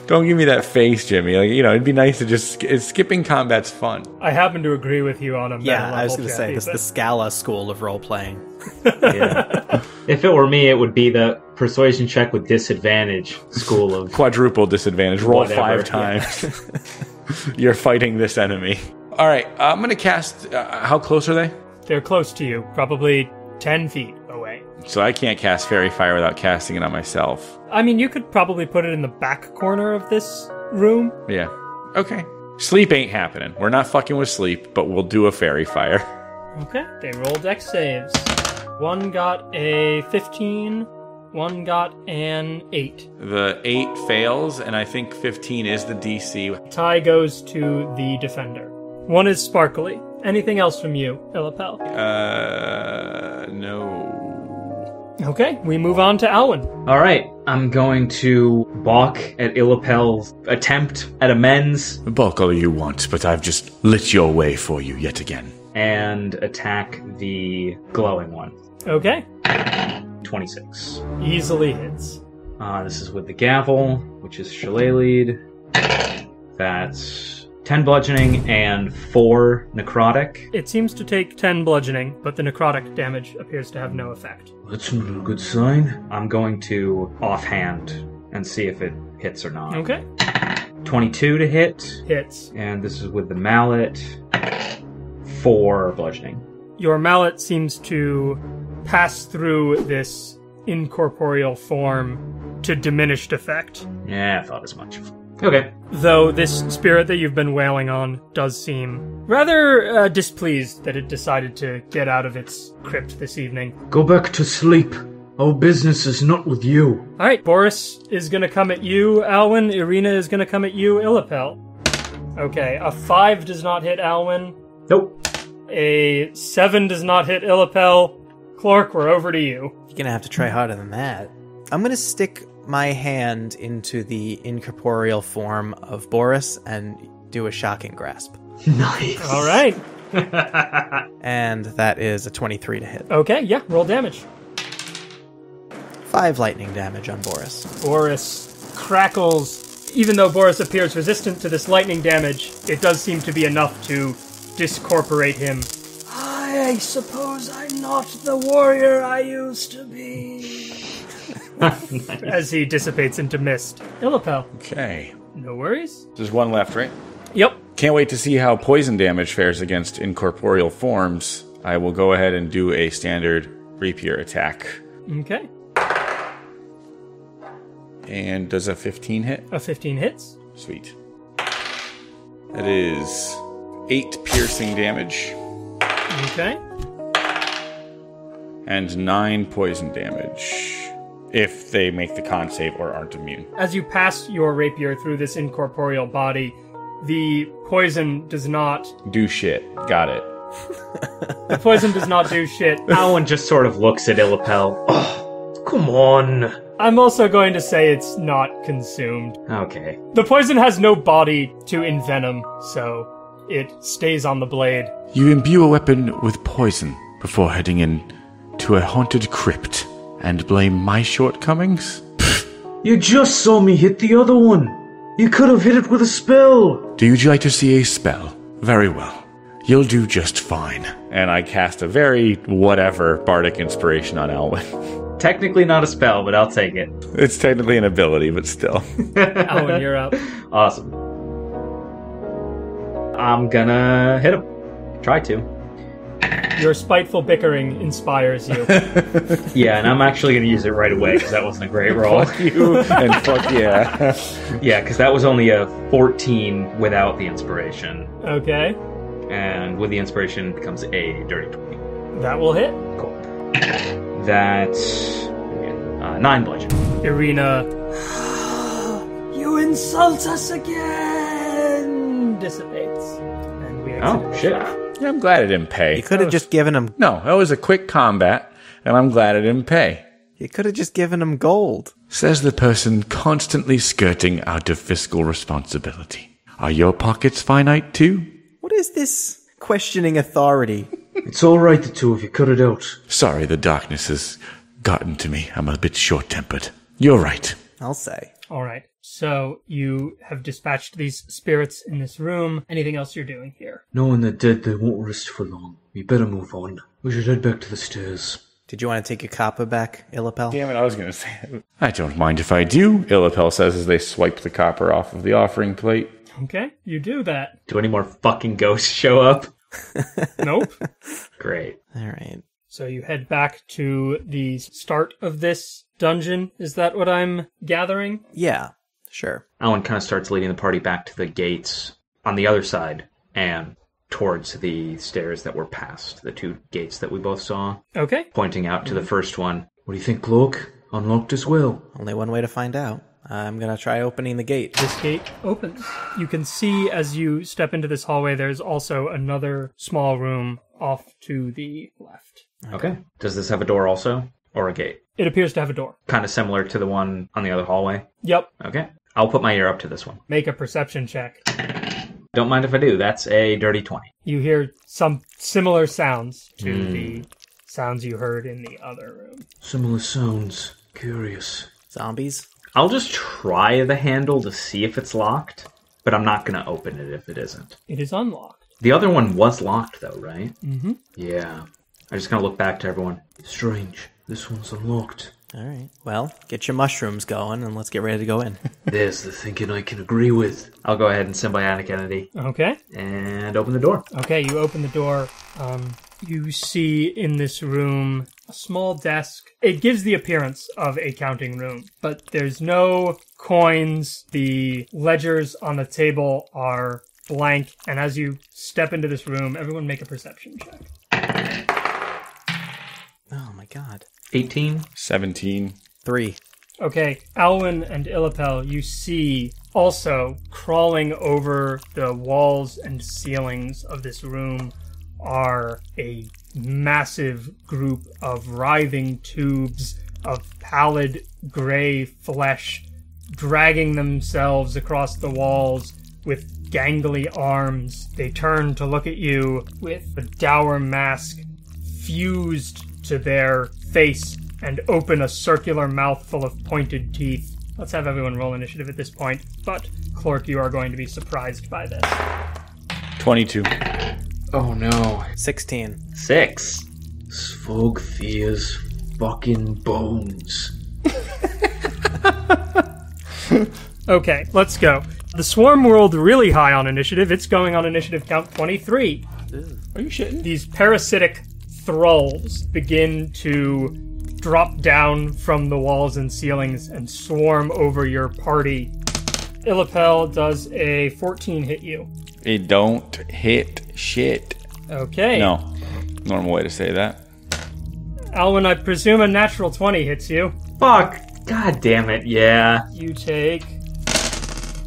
don't give me that face, Jimmy. Like you know, it'd be nice to just sk- skipping combat's fun. I happen to agree with you on a meta Yeah, I was going to say, Geppi, this is the Scala school of role playing. Yeah. <laughs> if it were me, it would be the persuasion check with disadvantage school of. Quadruple disadvantage. Roll Whatever, five yeah. times. <laughs> <laughs> You're fighting this enemy. All right, I'm gonna cast. Uh, how close are they? They're close to you, probably 10 feet away. So I can't cast faerie fire without casting it on myself. I mean, you could probably put it in the back corner of this room. Yeah. Okay. Sleep ain't happening. We're not fucking with sleep, but we'll do a faerie fire. <laughs> Okay. They rolled X saves. One got a 15, one got an 8. The 8 fails, and I think 15 is the DC. Tie goes to the defender. One is sparkly. Anything else from you, Il'lapelle? Uh, no. Okay, we move on to Alwyn. All right, I'm going to balk at Il'lapelle's attempt at amends Balk all you want, but I've just lit your way for you yet again. and attack the glowing one. Okay, 26. easily hits. Uh, this is with the gavel, which is shillelaghed. That's 10 bludgeoning and 4 necrotic. It seems to take 10 bludgeoning, but the necrotic damage appears to have no effect. That's not a good sign. I'm going to offhand and see if it hits or not. Okay, 22 to hit, hits. and this is with the mallet. 4 bludgeoning. Your mallet seems to pass through this incorporeal form to diminished effect. Yeah, I thought as much. Okay. Though this spirit that you've been wailing on does seem rather uh, displeased that it decided to get out of its crypt this evening. Go back to sleep. Our business is not with you. All right, Boris is going to come at you, Alwyn. Irina is going to come at you, Il'lapelle. Okay, a five does not hit Alwyn. Nope. A seven does not hit Il'lapelle. Klork, we're over to you. You're gonna have to try harder than that. I'm gonna stick my hand into the incorporeal form of Boris and do a shocking grasp. Nice. All right. <laughs> And that is a 23 to hit. Okay, yeah, roll damage. Five lightning damage on Boris. Boris crackles. Even though Boris appears resistant to this lightning damage, it does seem to be enough to discorporate him. I suppose I'm not the warrior I used to be. <laughs> As he dissipates into mist. Il'lapelle, Okay. no worries. There's one left, right? Yep. Can't wait to see how poison damage fares against incorporeal forms. I will go ahead and do a standard rapier attack. Okay. And does a 15 hit? A 15 hits. Sweet. That is 8 piercing damage Okay. and 9 poison damage. If they make the con save or aren't immune. As you pass your rapier through this incorporeal body, the poison does not. Do shit. Got it. <laughs> The poison does not do shit. Alwyn just sort of looks at Il'lapelle. Oh, come on. I'm also going to say it's not consumed. Okay. The poison has no body to envenom, so it stays on the blade. You imbue a weapon with poison before heading in to a haunted crypt and blame my shortcomings? You just saw me hit the other one. You could have hit it with a spell. Do you like to see a spell? Very well. You'll do just fine. And I cast a very whatever bardic inspiration on Alwyn. <laughs> Technically not a spell, but I'll take it. <laughs> it's technically an ability, but still. <laughs> Alwyn, you're up. Awesome. I'm gonna hit him. Try to. Your spiteful bickering inspires you. <laughs> Yeah, and I'm actually gonna use it right away because that wasn't a great roll. fuck you and <laughs> fuck yeah. yeah, because that was only a 14 without the inspiration, Okay. and with the inspiration it becomes a dirty 20. That will hit. Cool. That's uh, nine bludgeon. Irina. you insult us again! Dissipates. And we exit Oh the shit! Shop. Yeah, I'm glad I didn't pay. You could have just given him. No, that was a quick combat, and I'm glad I didn't pay. You could have just given him gold. Says the person constantly skirting out of fiscal responsibility. Are your pockets finite too? What is this questioning authority? <laughs> It's all right, the two of you. Cut it out. Sorry, the darkness has gotten to me. I'm a bit short tempered. You're right. I'll say. All right. So you have dispatched these spirits in this room. Anything else you're doing here? Knowing they're dead, they won't rest for long. We better move on. We should head back to the stairs. Did you want to take your copper back, Il'lapelle? Damn it, I was going to say it. I don't mind if I do, Il'lapelle says as they swipe the copper off of the offering plate. Okay, you do that. Do any more fucking ghosts show up? <laughs> Nope. Great. All right. so you head back to the start of this dungeon. Is that what I'm gathering? Yeah, sure. Alwyn kind of starts leading the party back to the gates on the other side and towards the stairs that were past, the two gates that we both saw, Okay. pointing out to the first one. What do you think, Klork? Unlocked as well. Only one way to find out. I'm gonna try opening the gate. This gate opens. You can see as you step into this hallway, there's also another small room off to the left. Okay. Does this have a door also? Or a gate? It appears to have a door. Kind of similar to the one on the other hallway. Yep. Okay. I'll put my ear up to this one. Make a perception check. Don't mind if I do. That's a dirty 20. You hear some similar sounds to the sounds you heard in the other room. Similar sounds. Curious. Zombies? I'll just try the handle to see if it's locked, but I'm not going to open it if it isn't. It is unlocked. The other one was locked, though, right? Mm-hmm. Yeah. I'm just going to look back to everyone. Strange. This one's unlocked. All right. Well, get your mushrooms going and let's get ready to go in. <laughs> There's the thinking I can agree with. I'll go ahead and symbiotic entity Okay. and open the door. Okay, you open the door. Um, you see in this room a small desk. It gives the appearance of a counting room, but there's no coins. The ledgers on the table are blank, and as you step into this room, everyone make a perception check. Oh my god. 18. 17. Three. Okay, Alwyn and Il'lapelle, you see also crawling over the walls and ceilings of this room are a massive group of writhing tubes of pallid gray flesh dragging themselves across the walls with gangly arms. They turn to look at you with a dour mask fused to their face and open a circular mouth full of pointed teeth. Let's have everyone roll initiative at this point, but Klork, you are going to be surprised by this. 22. Oh no. 16. 6. Svog Thea's fucking bones. <laughs> Okay, let's go. The swarm rolled really high on initiative. It's going on initiative count 23. Are you shitting? These parasitic thralls begin to drop down from the walls and ceilings and swarm over your party. Il'lapelle does a 14 hit you. It don't hit shit. Okay. No. Normal way to say that. Alwyn, I presume a natural 20 hits you. Fuck. God damn it. Yeah. You take.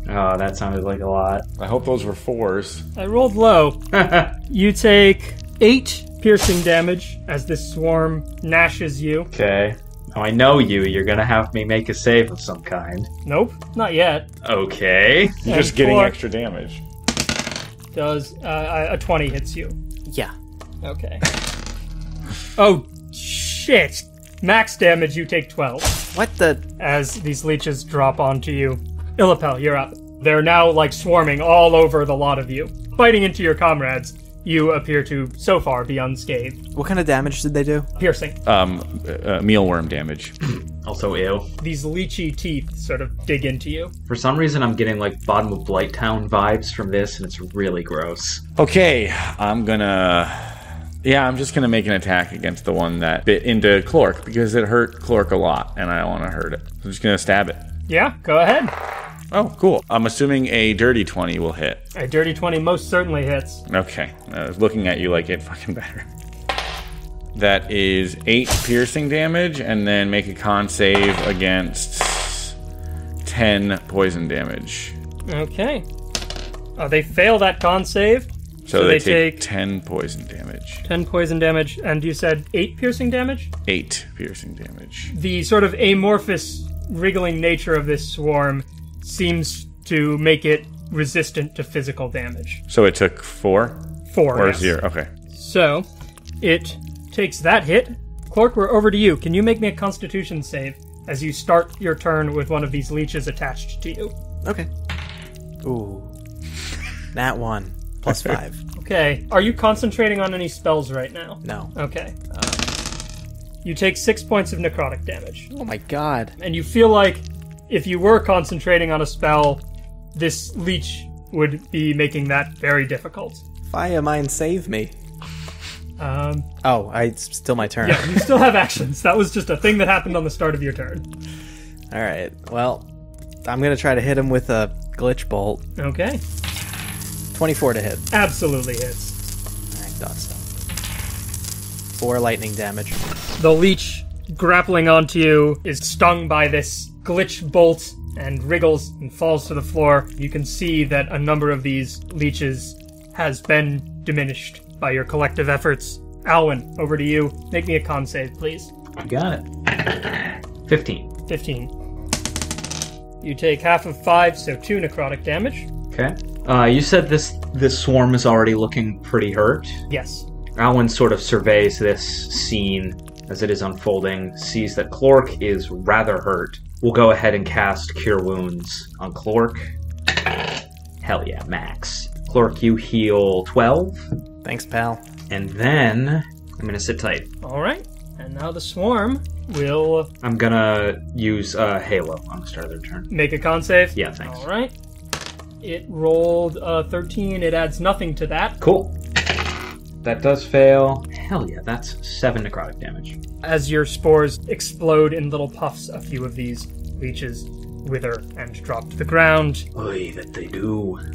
Oh, that sounded like a lot. I hope those were fours. I rolled low. <laughs> You take 8 piercing damage as this swarm gnashes you. Okay. Now I know you. You're gonna have me make a save of some kind. Nope, not yet. Okay. You're And just getting four extra damage. Does uh, a 20 hits you? Yeah. Okay. oh, shit. Max damage, you take 12 What the? as these leeches drop onto you. Il'lapelle, you're up. They're now, like, swarming all over the lot of you. Biting into your comrades, you appear to, so far, be unscathed. What kind of damage did they do? Piercing. Um, uh, mealworm damage. <clears throat> Also, ew. These leechy teeth sort of dig into you. For some reason, I'm getting like bottom of Blighttown vibes from this, and it's really gross. Okay, I'm gonna. Yeah, I'm just gonna make an attack against the one that bit into Klork because it hurt Klork a lot, and I don't want to hurt it. I'm just gonna stab it. Yeah, go ahead. Oh, cool. I'm assuming a dirty 20 will hit. A dirty 20 most certainly hits. Okay, I was looking at you like it fucking better. That is eight piercing damage, and then make a con save against 10 poison damage. Okay. Oh, they fail that con save. So, So they, they take, take- 10 poison damage. damage. 10 poison damage, and you said 8 piercing damage? 8 piercing damage. The sort of amorphous, wriggling nature of this swarm seems to make it resistant to physical damage. So it took 4 Four. or yes. 0. Okay. So, it takes that hit. Klork, we're over to you. Can you make me a constitution save as you start your turn with one of these leeches attached to you? Okay. Ooh. that 1. Plus <laughs> 5. Okay. Are you concentrating on any spells right now? No. Okay. Uh, you take six points of necrotic damage. Oh my god. and you feel like if you were concentrating on a spell, this leech would be making that very difficult. Fire mine save me. Um, Oh, I, it's still my turn. yeah, you <laughs> still have actions. That was just a thing that happened on the start of your turn. Alright. Well, I'm gonna try to hit him with a witch bolt. Okay, 24 to hit. absolutely hits. I thought so. 4 lightning damage. The leech grappling onto you is stung by this witch bolts and wriggles and falls to the floor. You can see that a number of these leeches has been diminished by your collective efforts. Alwyn, over to you. Make me a con save, please. You got it. 15. 15. You take half of 5, so 2 necrotic damage. Okay. Uh, you said this this swarm is already looking pretty hurt. Yes. Alwyn sort of surveys this scene as it is unfolding, sees that Klork is rather hurt. We'll go ahead and cast Cure Wounds on Klork. Hell yeah, max. Klork, you heal 12. Thanks, pal. And then I'm gonna sit tight. Alright. And now the swarm will I'm gonna use uh, Halo on the start of their turn. make a con save. Yeah, thanks. Alright. It rolled uh, 13. It adds nothing to that. Cool. That does fail. Hell yeah, that's seven necrotic damage. As your spores explode in little puffs, a few of these leeches wither and drop to the ground. Oy, that they do. <laughs>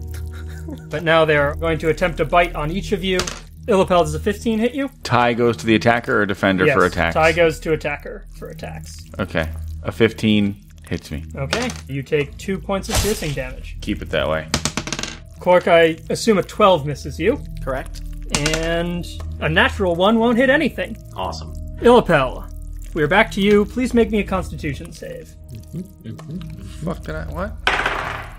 But now they're going to attempt a bite on each of you. Il'lapelle, does a 15 hit you? Tie goes to the attacker or defender yes. for attacks? Tie goes to attacker for attacks. Okay. A 15 hits me. Okay. You take two points of piercing damage. Keep it that way. Klork, I assume a 12 misses you. Correct. And a natural one won't hit anything. Awesome. Il'lapelle, we're back to you. Please make me a constitution save. Fuck did I? What?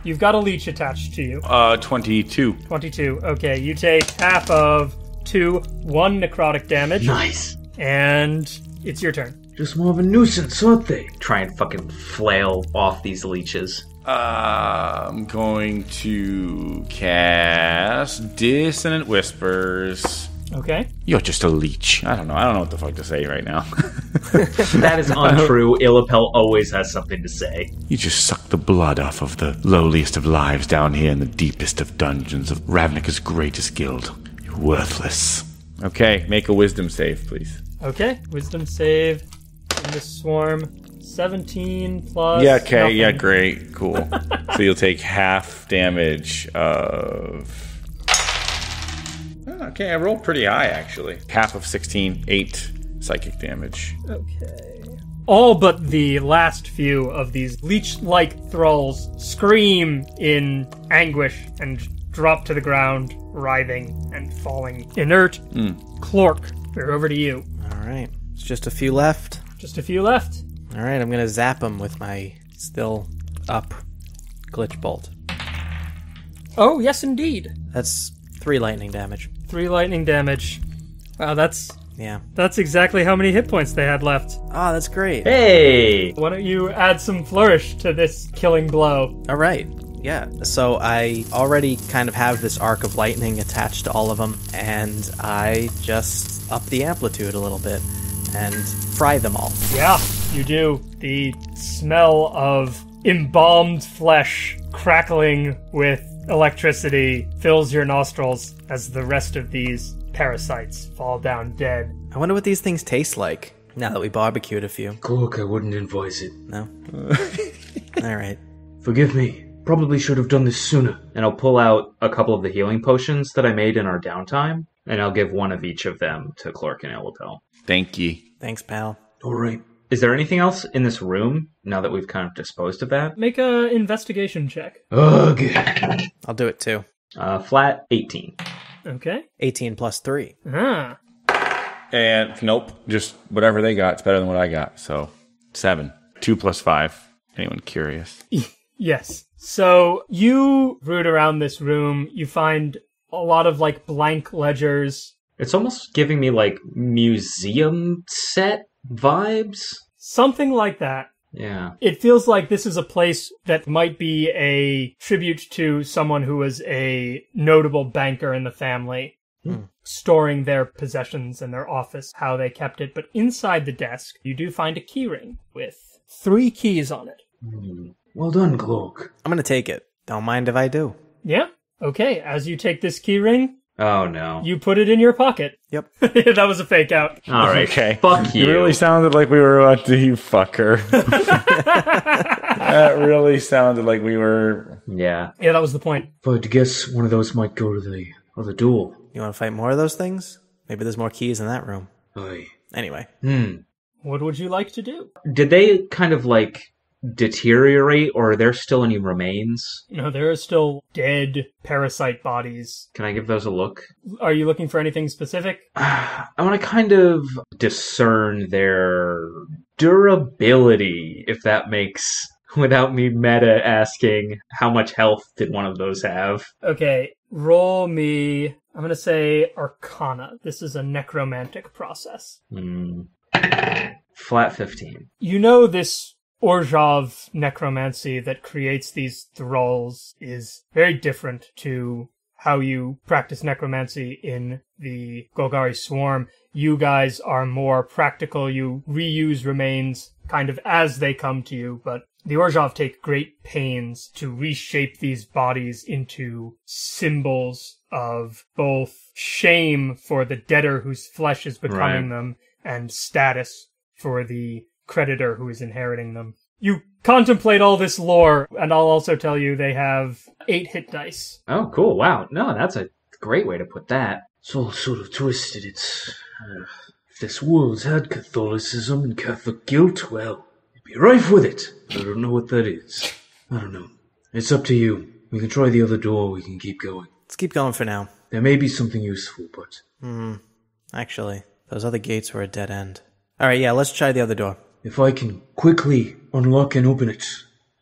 You've got a leech attached to you. Uh, 22. 22. Okay, you take half of two, one necrotic damage, Nice. and it's your turn. Just more of a nuisance, aren't they? Try and fucking flail off these leeches. Uh, I'm going to cast Dissonant Whispers. Okay. You're just a leech. I don't know. I don't know what the fuck to say right now. <laughs> That is <laughs> untrue. Il'lapelle always has something to say. you just suck the blood off of the lowliest of lives down here in the deepest of dungeons of Ravnica's greatest guild. You're worthless. Okay, make a wisdom save, please. Okay. Wisdom save in the swarm. 17 plus. Yeah, okay, yeah, great, cool. <laughs> so you'll take half damage of. Oh, Okay, I rolled pretty high actually. Half of 16, 8 psychic damage. Okay. All but the last few of these leech like thralls scream in anguish and drop to the ground, writhing and falling inert. Hmm. Klork, we're over to you. Alright. It's just a few left. Just a few left. Alright, I'm gonna zap him with my still up witch bolt. Oh, yes, indeed. That's three lightning damage. Three lightning damage. Wow, that's Yeah. that's exactly how many hit points they had left. Oh, that's great. Hey! Why don't you add some flourish to this killing blow? All right. Yeah. So I already kind of have this arc of lightning attached to all of them, and I just up the amplitude a little bit and fry them all. Yeah, you do. The smell of embalmed flesh crackling with electricity fills your nostrils as the rest of these parasites fall down dead. I wonder what these things taste like now that we barbecued a few. Klork, I wouldn't advise it. No? <laughs> all right. Forgive me. Probably should have done this sooner. And I'll pull out a couple of the healing potions that I made in our downtime, and I'll give one of each of them to Klork and Il'lapelle. Thank ye. Thanks, pal. All right. Is there anything else in this room now that we've kind of disposed of that? Make a investigation check. Ugh. <laughs> I'll do it too. Uh, flat 18. Okay. 18 plus 3. Ah. And nope, just whatever they got. It's better than what I got. So seven. Two plus five. Anyone curious? Yes. So you root around this room. You find a lot of like blank ledgers, It's almost giving me like museum set vibes. something like that. Yeah. It feels like this is a place that might be a tribute to someone who was a notable banker in the family, hmm. storing their possessions in their office, how they kept it. But inside the desk, you do find a keyring with three keys on it. Hmm. Well done, Klork. I'm going to take it. Don't mind if I do. Yeah. Okay. As you take this keyring, Oh no. you put it in your pocket. <laughs> Yep. that was a fake out. All right. Okay. Fuck you. It really sounded like we were about to you fucker. <laughs> that really sounded like we were. yeah. Yeah, that was the point. But I guess, one of those might go to the other door. You want to fight more of those things? Maybe there's more keys in that room. Aye. Anyway, Hmm. What would you like to do? Did they kind of like deteriorate, or are there still any remains? No, there are still dead parasite bodies. Can I give those a look? Are you looking for anything specific? <sighs> I want to kind of discern their durability, if that makes, <laughs> without me meta asking, how much health did one of those have? Okay, roll me. I'm gonna say Arcana. This is a necromantic process. Hmm. Flat 15. You know this Orzhov necromancy that creates these thralls is very different to how you practice necromancy in the Golgari Swarm. You guys are more practical. You reuse remains kind of as they come to you, but the Orzhov take great pains to reshape these bodies into symbols of both shame for the debtor whose flesh is becoming Right. them and status for the creditor who is inheriting them. You contemplate all this lore, and I'll also tell you they have eight hit dice. Oh, cool. Wow. No, that's a great way to put that. It's all sort of twisted. It's. Uh, if this world's had Catholicism and Catholic guilt, well, it'd be rife with it. I don't know what that is. I don't know. It's up to you. We can try the other door, we can keep going. let's keep going for now. There may be something useful, but. Actually, those other gates were a dead end. All right, yeah, let's try the other door. If I can quickly unlock and open it,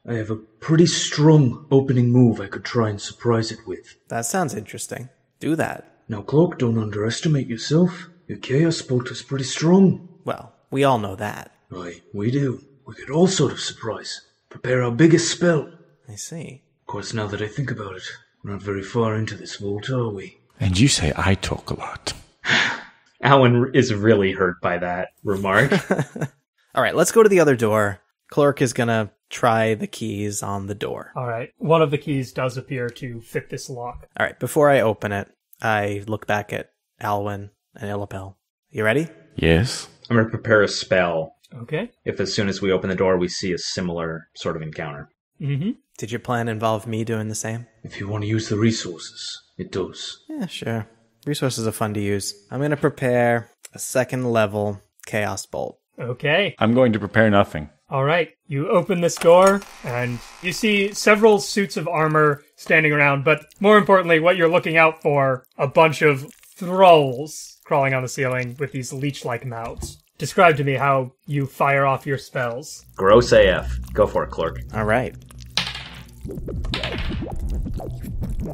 I have a pretty strong opening move I could try and surprise it with. That sounds interesting. Do that. Now, Klork, don't underestimate yourself. Your chaos bolt is pretty strong. Well, we all know that. Aye, we do. We could all sort of surprise. Prepare our biggest spell. I see. Of course, now that I think about it, we're not very far into this vault, are we? And you say I talk a lot. <sighs> Alwyn is really hurt by that remark. <laughs> All right, let's go to the other door. Klork is gonna try the keys on the door. All right, one of the keys does appear to fit this lock. All right, before I open it, I look back at Alwyn and Il'lapelle. You ready? Yes. I'm going to prepare a spell Okay. if as soon as we open the door we see a similar sort of encounter. Mm-hmm. Did your plan involve me doing the same? If you want to use the resources, it does. Yeah, sure. Resources are fun to use. I'm gonna prepare a second level Chaos Bolt. Okay. I'm going to prepare nothing. All right. You open this door and you see several suits of armor standing around, but more importantly, what you're looking out for, a bunch of thralls crawling on the ceiling with these leech-like mouths. Describe to me how you fire off your spells. Gross AF. Go for it, Klork. All right. You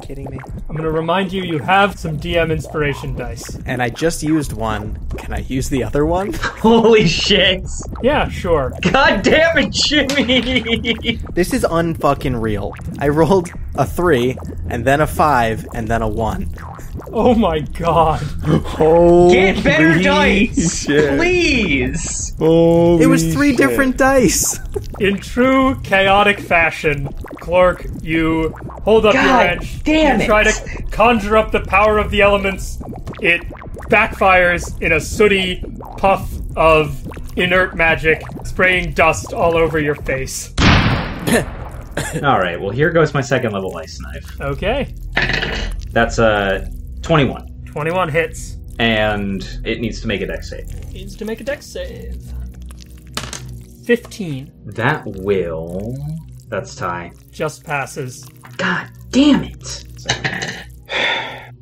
kidding me? I'm going to remind you, you have some DM inspiration dice. And I just used one. Can I use the other one? <laughs> Holy shit! Yeah, sure. God damn it, Jimmy! <laughs> This is unfucking real. I rolled a three, and then a five, and then a one. Oh my god. Get better dice! Please! It was three different dice. In true chaotic fashion, Klork, you hold up your God wrench. damn you it. try to conjure up the power of the elements. It backfires in a sooty puff of inert magic, spraying dust all over your face. <coughs> Alright, well, here goes my second level ice knife. Okay. That's uh, 21. 21 hits. And it needs to make a dex save. Needs to make a dex save. 15. That will. That's tie. Just passes. God damn it! <sighs>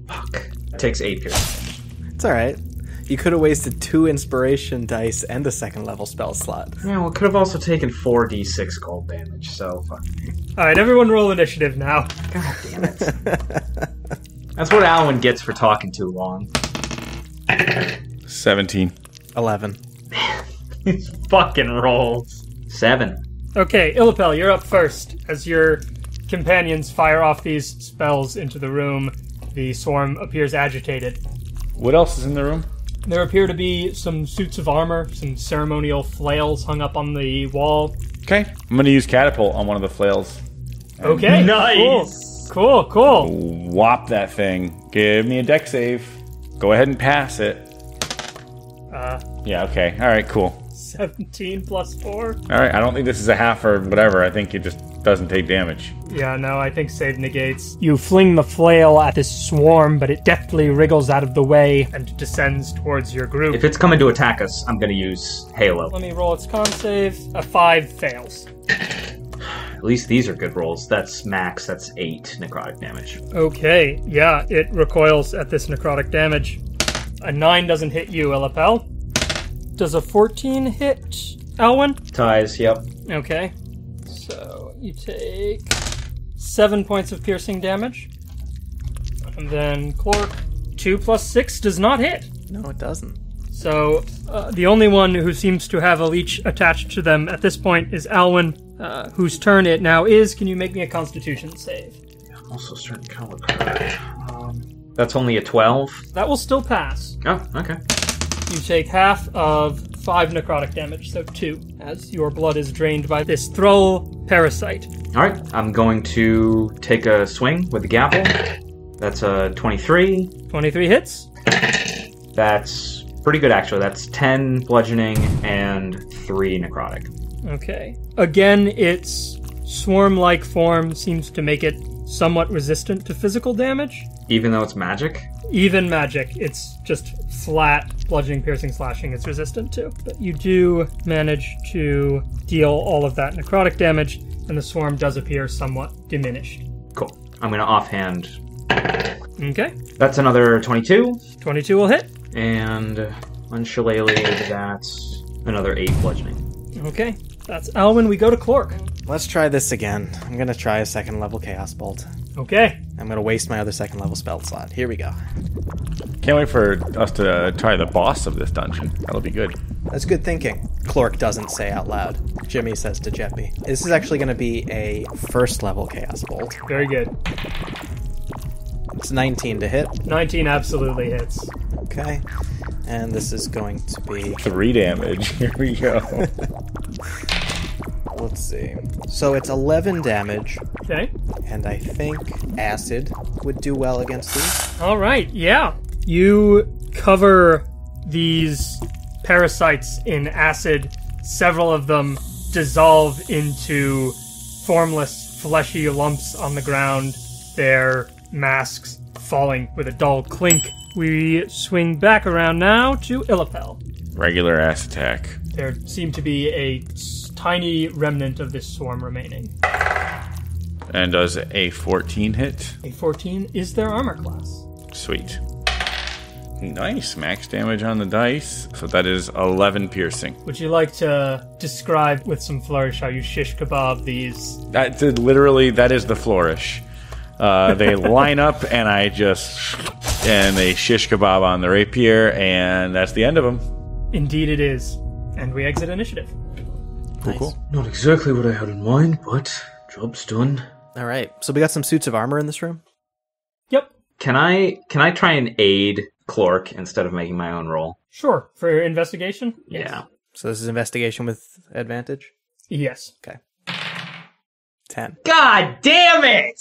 Fuck. takes eight piercing. It's all right. You could have wasted two inspiration dice and a second level spell slot. Yeah, well, could have also taken four d6 cold damage. So fuck. All right, everyone, roll initiative now. God damn it. <laughs> That's what Alwyn gets for talking too long. 17. Eleven. These fucking rolls. Seven. Okay, Il'lapelle, you're up first. As your companions fire off these spells into the room, the swarm appears agitated. What else is in the room? There appear to be some suits of armor, some ceremonial flails hung up on the wall. Okay. I'm going to use catapult on one of the flails. Okay, Nice. Cool, cool, cool. Whop that thing. Give me a deck save. Go ahead and pass it. Uh, Yeah, okay. All right, cool. 17 plus 4. All right, I don't think this is a half or whatever. I think it just doesn't take damage. Yeah, no, I think save negates. You fling the flail at this swarm, but it deftly wriggles out of the way and descends towards your group. If it's coming to attack us, I'm gonna use Halo. Let me roll its con save. A 5 fails. At least these are good rolls. That's max. That's eight necrotic damage. Okay, yeah, it recoils at this necrotic damage. A 9 doesn't hit you, Il'lapelle. Does a 14 hit Alwyn? Ties. Yep. Okay. So you take 7 points of piercing damage. And then Klork, 2 plus 6 does not hit. No, it doesn't. So uh, the only one who seems to have a leech attached to them at this point is Alwyn, uh, whose turn it now is. Can you make me a Constitution save? I'm also starting to kind of look. Um, that's only a twelve. That will still pass. Oh, okay. You take half of five necrotic damage, so two, as your blood is drained by this thrall parasite. All right. I'm going to take a swing with the gavel. That's a twenty-three. 23 hits. That's pretty good, actually. That's ten bludgeoning and three necrotic. Okay. Again, its swarm like form seems to make it somewhat resistant to physical damage. Even though it's magic. Even magic, it's just flat bludgeoning, piercing, slashing it's resistant to. But you do manage to deal all of that necrotic damage, and the swarm does appear somewhat diminished. Cool. I'm gonna offhand. Okay. That's another twenty-two. 22 will hit. And on Shillelagh, that's another eight bludgeoning. Okay. That's Alwyn. We go to Klork. Let's try this again. I'm gonna try a second level Chaos Bolt. Okay. I'm gonna waste my other second level spell slot. Here we go. Can't wait for us to uh, try the boss of this dungeon. That'll be good. That's good thinking. Klork doesn't say out loud. Jimmy says to Geppi. This is actually gonna be a first level Chaos Bolt. Very good. It's 19 to hit. 19 absolutely hits. Okay. And this is going to be Three damage. <laughs> Here we go. <laughs> let's see. So it's 11 damage, Okay. and I think acid would do well against these. All right. Yeah. You cover these parasites in acid. Several of them dissolve into formless, fleshy lumps on the ground, their masks falling with a dull clink. We swing back around now to Il'lapelle. Regular ass attack. There seem to be a tiny remnant of this swarm remaining. And does a 14 hit? A 14 is their armor class. Sweet. Nice. Max damage on the dice. So that is 11 piercing. Would you like to describe with some flourish how you shish kebab these? That did literally, that is the flourish. Uh, they line up and I just, and they shish kebab on the rapier, and that's the end of them. Indeed, it is. And we exit initiative. Cool, cool. Not exactly what I had in mind, but job's done. All right. So we got some suits of armor in this room. Yep. Can I can I try and aid Klork instead of making my own roll? Sure. For your investigation? Yeah. So this is investigation with advantage. Yes. Okay. Ten. God damn it!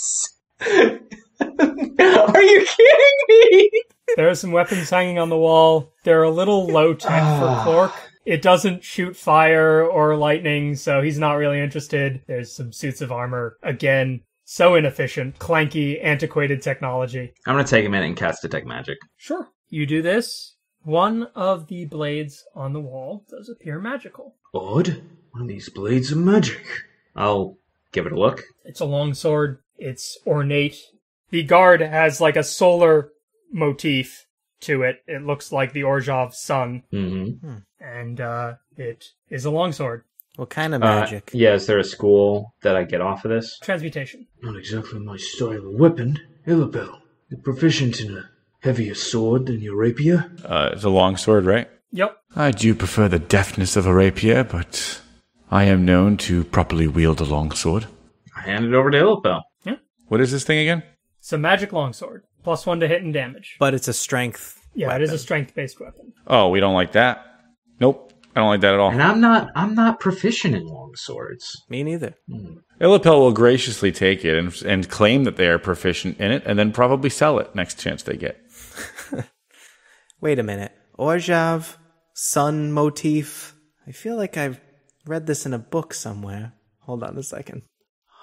<laughs> Are you kidding me? There are some weapons hanging on the wall. They're a little low tech for ah. Klork. It doesn't shoot fire or lightning, so he's not really interested. There's some suits of armor. Again, so inefficient, clanky, antiquated technology. I'm gonna take a minute and cast detect magic. Sure. You do this. One of the blades on the wall does appear magical. Odd. One of these blades of magic. I'll give it a look. It's a long sword. It's ornate. The guard has like a solar motif to it. It looks like the Orzhov sun, Mm-hmm. and uh, it is a longsword. What kind of Uh, magic? yeah, is there a school that I get off of this? Transmutation. Not exactly my style of weapon. Il'lapelle, you're proficient in a heavier sword than your rapier. Uh, it's a long sword, right? Yep. I do prefer the deftness of a rapier, but I am known to properly wield a long sword. I hand it over to Il'lapelle. What is this thing again? It's a magic longsword. Plus one to hit and damage. But it's a strength. Yeah, it is a strength based weapon. Oh, we don't like that. Nope, I don't like that at all. And I'm not I'm not proficient in long swords. Me neither. Hmm. Il'lapelle will graciously take it and, and claim that they are proficient in it, and then probably sell it next chance they get. <laughs> Wait a minute. Orzhov, sun motif. I feel like I've read this in a book somewhere. Hold on a second.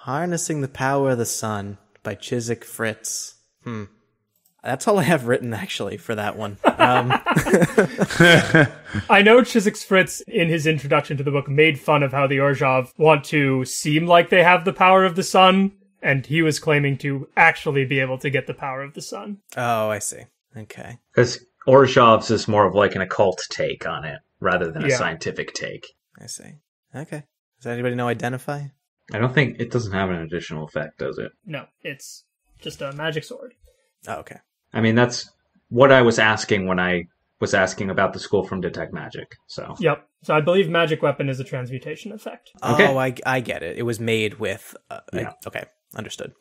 Harnessing the Power of the Sun by Chiswick Fritz. Hmm. That's all I have written actually for that one. Um, <laughs> I know Chiswick Fritz in his introduction to the book made fun of how the Orzhov want to seem like they have the power of the sun, and he was claiming to actually be able to get the power of the sun. oh, I see. Okay. Because Orzhov's is more of like an occult take on it rather than a Yeah. scientific take. I see. Okay. Does anybody know Identify? I don't think it doesn't have an additional effect, does it? No, it's just a magic sword. Oh, okay. I mean, that's what I was asking when I was asking about the school from Detect Magic. So Yep. So I believe magic weapon is a transmutation effect. Okay. Oh, I, I get it. It was made with. Uh, I- Yeah. okay. Understood.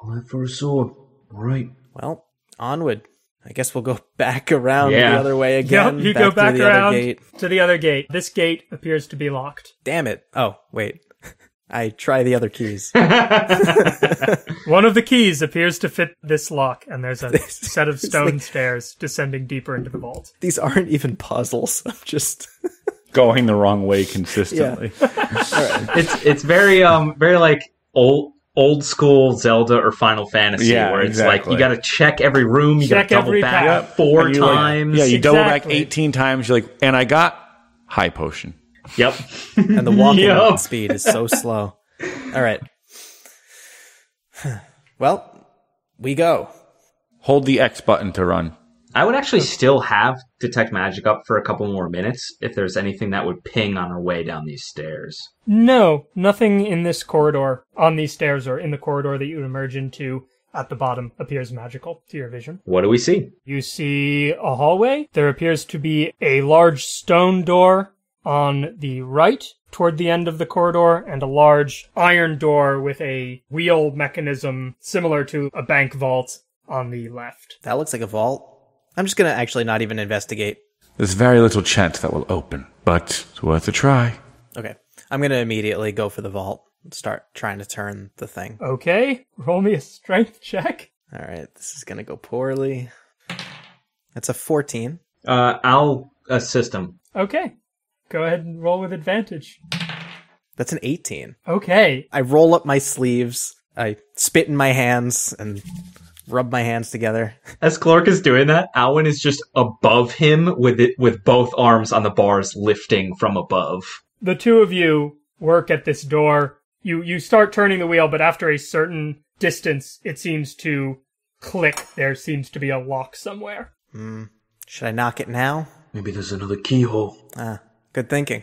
All that for a sword. All right. Well, onward. I guess we'll go <laughs> back around Yeah. the other way again. Yep, you back go back the around gate. to the other gate. This gate appears to be locked. Damn it. Oh, wait. I try the other keys. <laughs> <laughs> One of the keys appears to fit this lock, and there's a set of stone stairs descending deeper into the vault. These aren't even puzzles. <laughs> I'm just. Going the wrong way consistently. it's it's very um very like old old school Zelda or Final Fantasy Yeah, where it's like you got to check every room, you got Check to double every back path. four And you, like- times. yeah, you double back 18 times. You're like, and I got high potion. Yep. <laughs> And the walking Yo. speed is so slow. All right. <sighs> Well, we go. Hold the X button to run. I would actually still have Detect Magic up for a couple more minutes if there's anything that would ping on our way down these stairs. No, nothing in this corridor, on these stairs, or in the corridor that you emerge into at the bottom appears magical to your vision. What do we see? You see a hallway. There appears to be a large stone door on the right toward the end of the corridor and a large iron door with a wheel mechanism similar to a bank vault on the left. That looks like a vault. I'm just going to actually not even investigate. There's very little chance that will open, but it's worth a try. Okay. I'm going to immediately go for the vault and start trying to turn the thing. Okay, roll me a strength check. All right. This is going to go poorly. That's a 14. Uh, I'll assist him. Okay, go ahead and roll with advantage. That's an 18. Okay, I roll up my sleeves. I spit in my hands and rub my hands together. As Klork is doing that, Alwyn is just above him with it with both arms on the bars lifting from above. the two of you work at this door. You you start turning the wheel, but after a certain distance, it seems to click. There seems to be a lock somewhere. Should I knock it now? Maybe there's another keyhole. Ah, good thinking.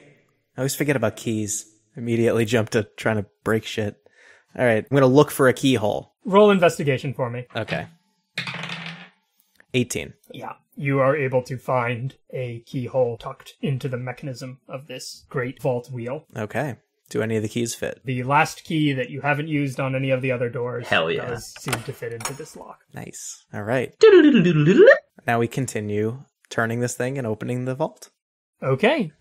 I always forget about keys. Immediately jump to trying to break shit. All right, I'm gonna look for a keyhole. Roll investigation for me. Okay. 18. Yeah. You are able to find a keyhole tucked into the mechanism of this great vault wheel. Okay. Do any of the keys fit? The last key that you haven't used on any of the other doors Hell yeah. does seem to fit into this lock. Nice. All right. Now we continue turning this thing and opening the vault. Okay.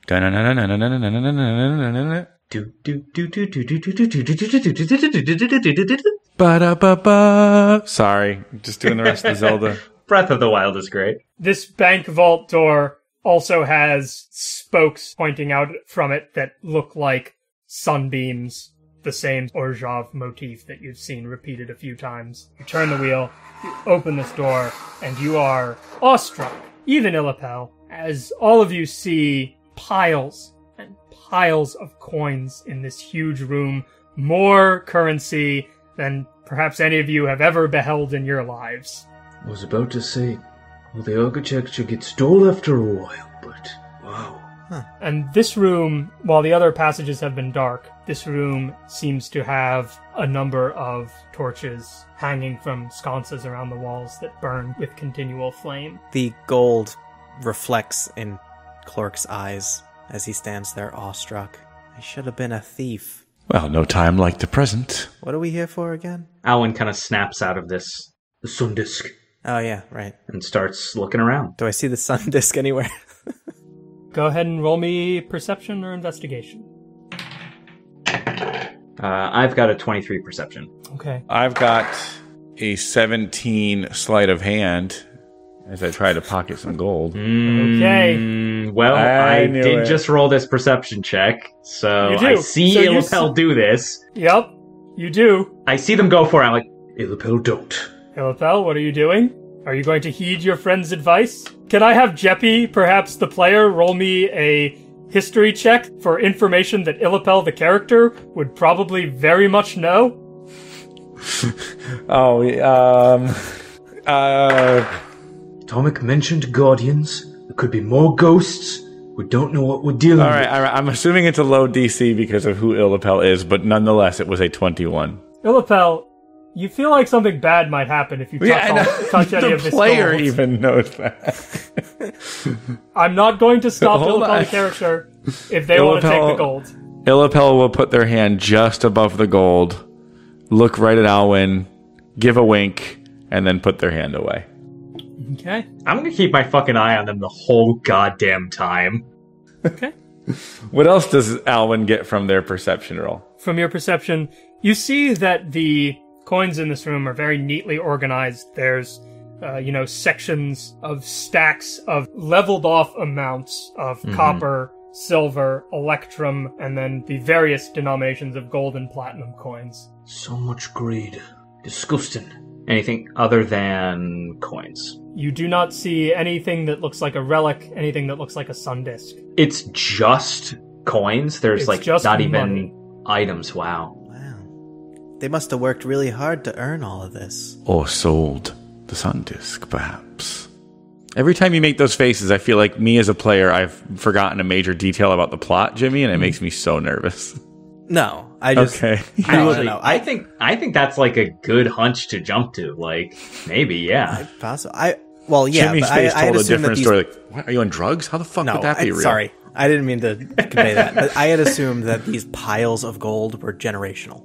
Do, do, do, do, do, do, do, do, do, do, do, do, do, do, do, do, do, do, do. Ba-da-ba-ba. Sorry, just doing the rest of the Zelda. <laughs> Breath of the Wild is great. This bank vault door also has spokes pointing out from it that look like sunbeams, the same Orzhov motif that you've seen repeated a few times. You turn the wheel, you open this door, and you are awestruck, even Il'lapelle, as all of you see piles and piles of coins in this huge room, more currency than perhaps any of you have ever beheld in your lives. I was about to say, Well, the architecture gets dull after a while, but wow. And this room, while the other passages have been dark, this room seems to have a number of torches hanging from sconces around the walls that burn with continual flame. The gold reflects in Klork's eyes as he stands there awestruck. I should have been a thief. Well, no time like the present. What are we here for again? Alwyn kind of snaps out of this The sun disk. Oh, yeah, right. and starts looking around. Do I see the sun <laughs> disk anywhere? <laughs> Go ahead and roll me perception or investigation. Uh, I've got a 23 perception. Okay. I've got a 17 sleight of hand as I try to pocket some gold. Okay. Mm, well, I I, did it. just roll this perception check, so I see So you Il'lapelle s- do this. Yep, you do. I see them go for it. I'm like, Il'lapelle don't. Hillipel, what are you doing? Are you going to heed your friend's advice? Can I have Geppi, perhaps the player, roll me a history check for information that Il'lapelle, the character, would probably very much know? <laughs> Oh, um. Uh. Tomic mentioned guardians. There could be more ghosts. We don't know what we're dealing All right, with. all right, I'm assuming it's a low DC because of who Il'lapelle is, but nonetheless, it was a 21. Il'lapelle, you feel like something bad might happen if you touch, all, touch any <laughs> the of this player gold. even knows that. <laughs> I'm not going to stop Hold Il'lapelle, the character, if they want to take the gold. Il'lapelle will put their hand just above the gold, look right at Alwyn, give a wink, and then put their hand away. Okay. I'm gonna keep my fucking eye on them the whole goddamn time. Okay. <laughs> What else does Alwyn get from their perception roll? from your perception, you see that the coins in this room are very neatly organized. There's, uh, you know, sections of stacks of leveled off amounts of copper, silver, electrum, and then the various denominations of gold and platinum coins. So much greed. Disgusting. Anything other than coins. You do not see anything that looks like a relic, anything that looks like a sun disk. It's just coins. There's It's like just not even money. items. Wow. Wow. They must have worked really hard to earn all of this. Or sold the sun disk, perhaps. Every time you make those faces, I feel like me as a player, I've forgotten a major detail about the plot, Jimmy, and it makes me so nervous. No, I just. Okay. I don't Actually, know. I I think I think that's like a good hunch to jump to. Like maybe, yeah. possible. I well, yeah, Jimmy's but I, face I had told a that different these. story. Like, what, are you on drugs? How the fuck no, would that be I- real? sorry, I didn't mean to convey that. But I had assumed that these piles of gold were generational.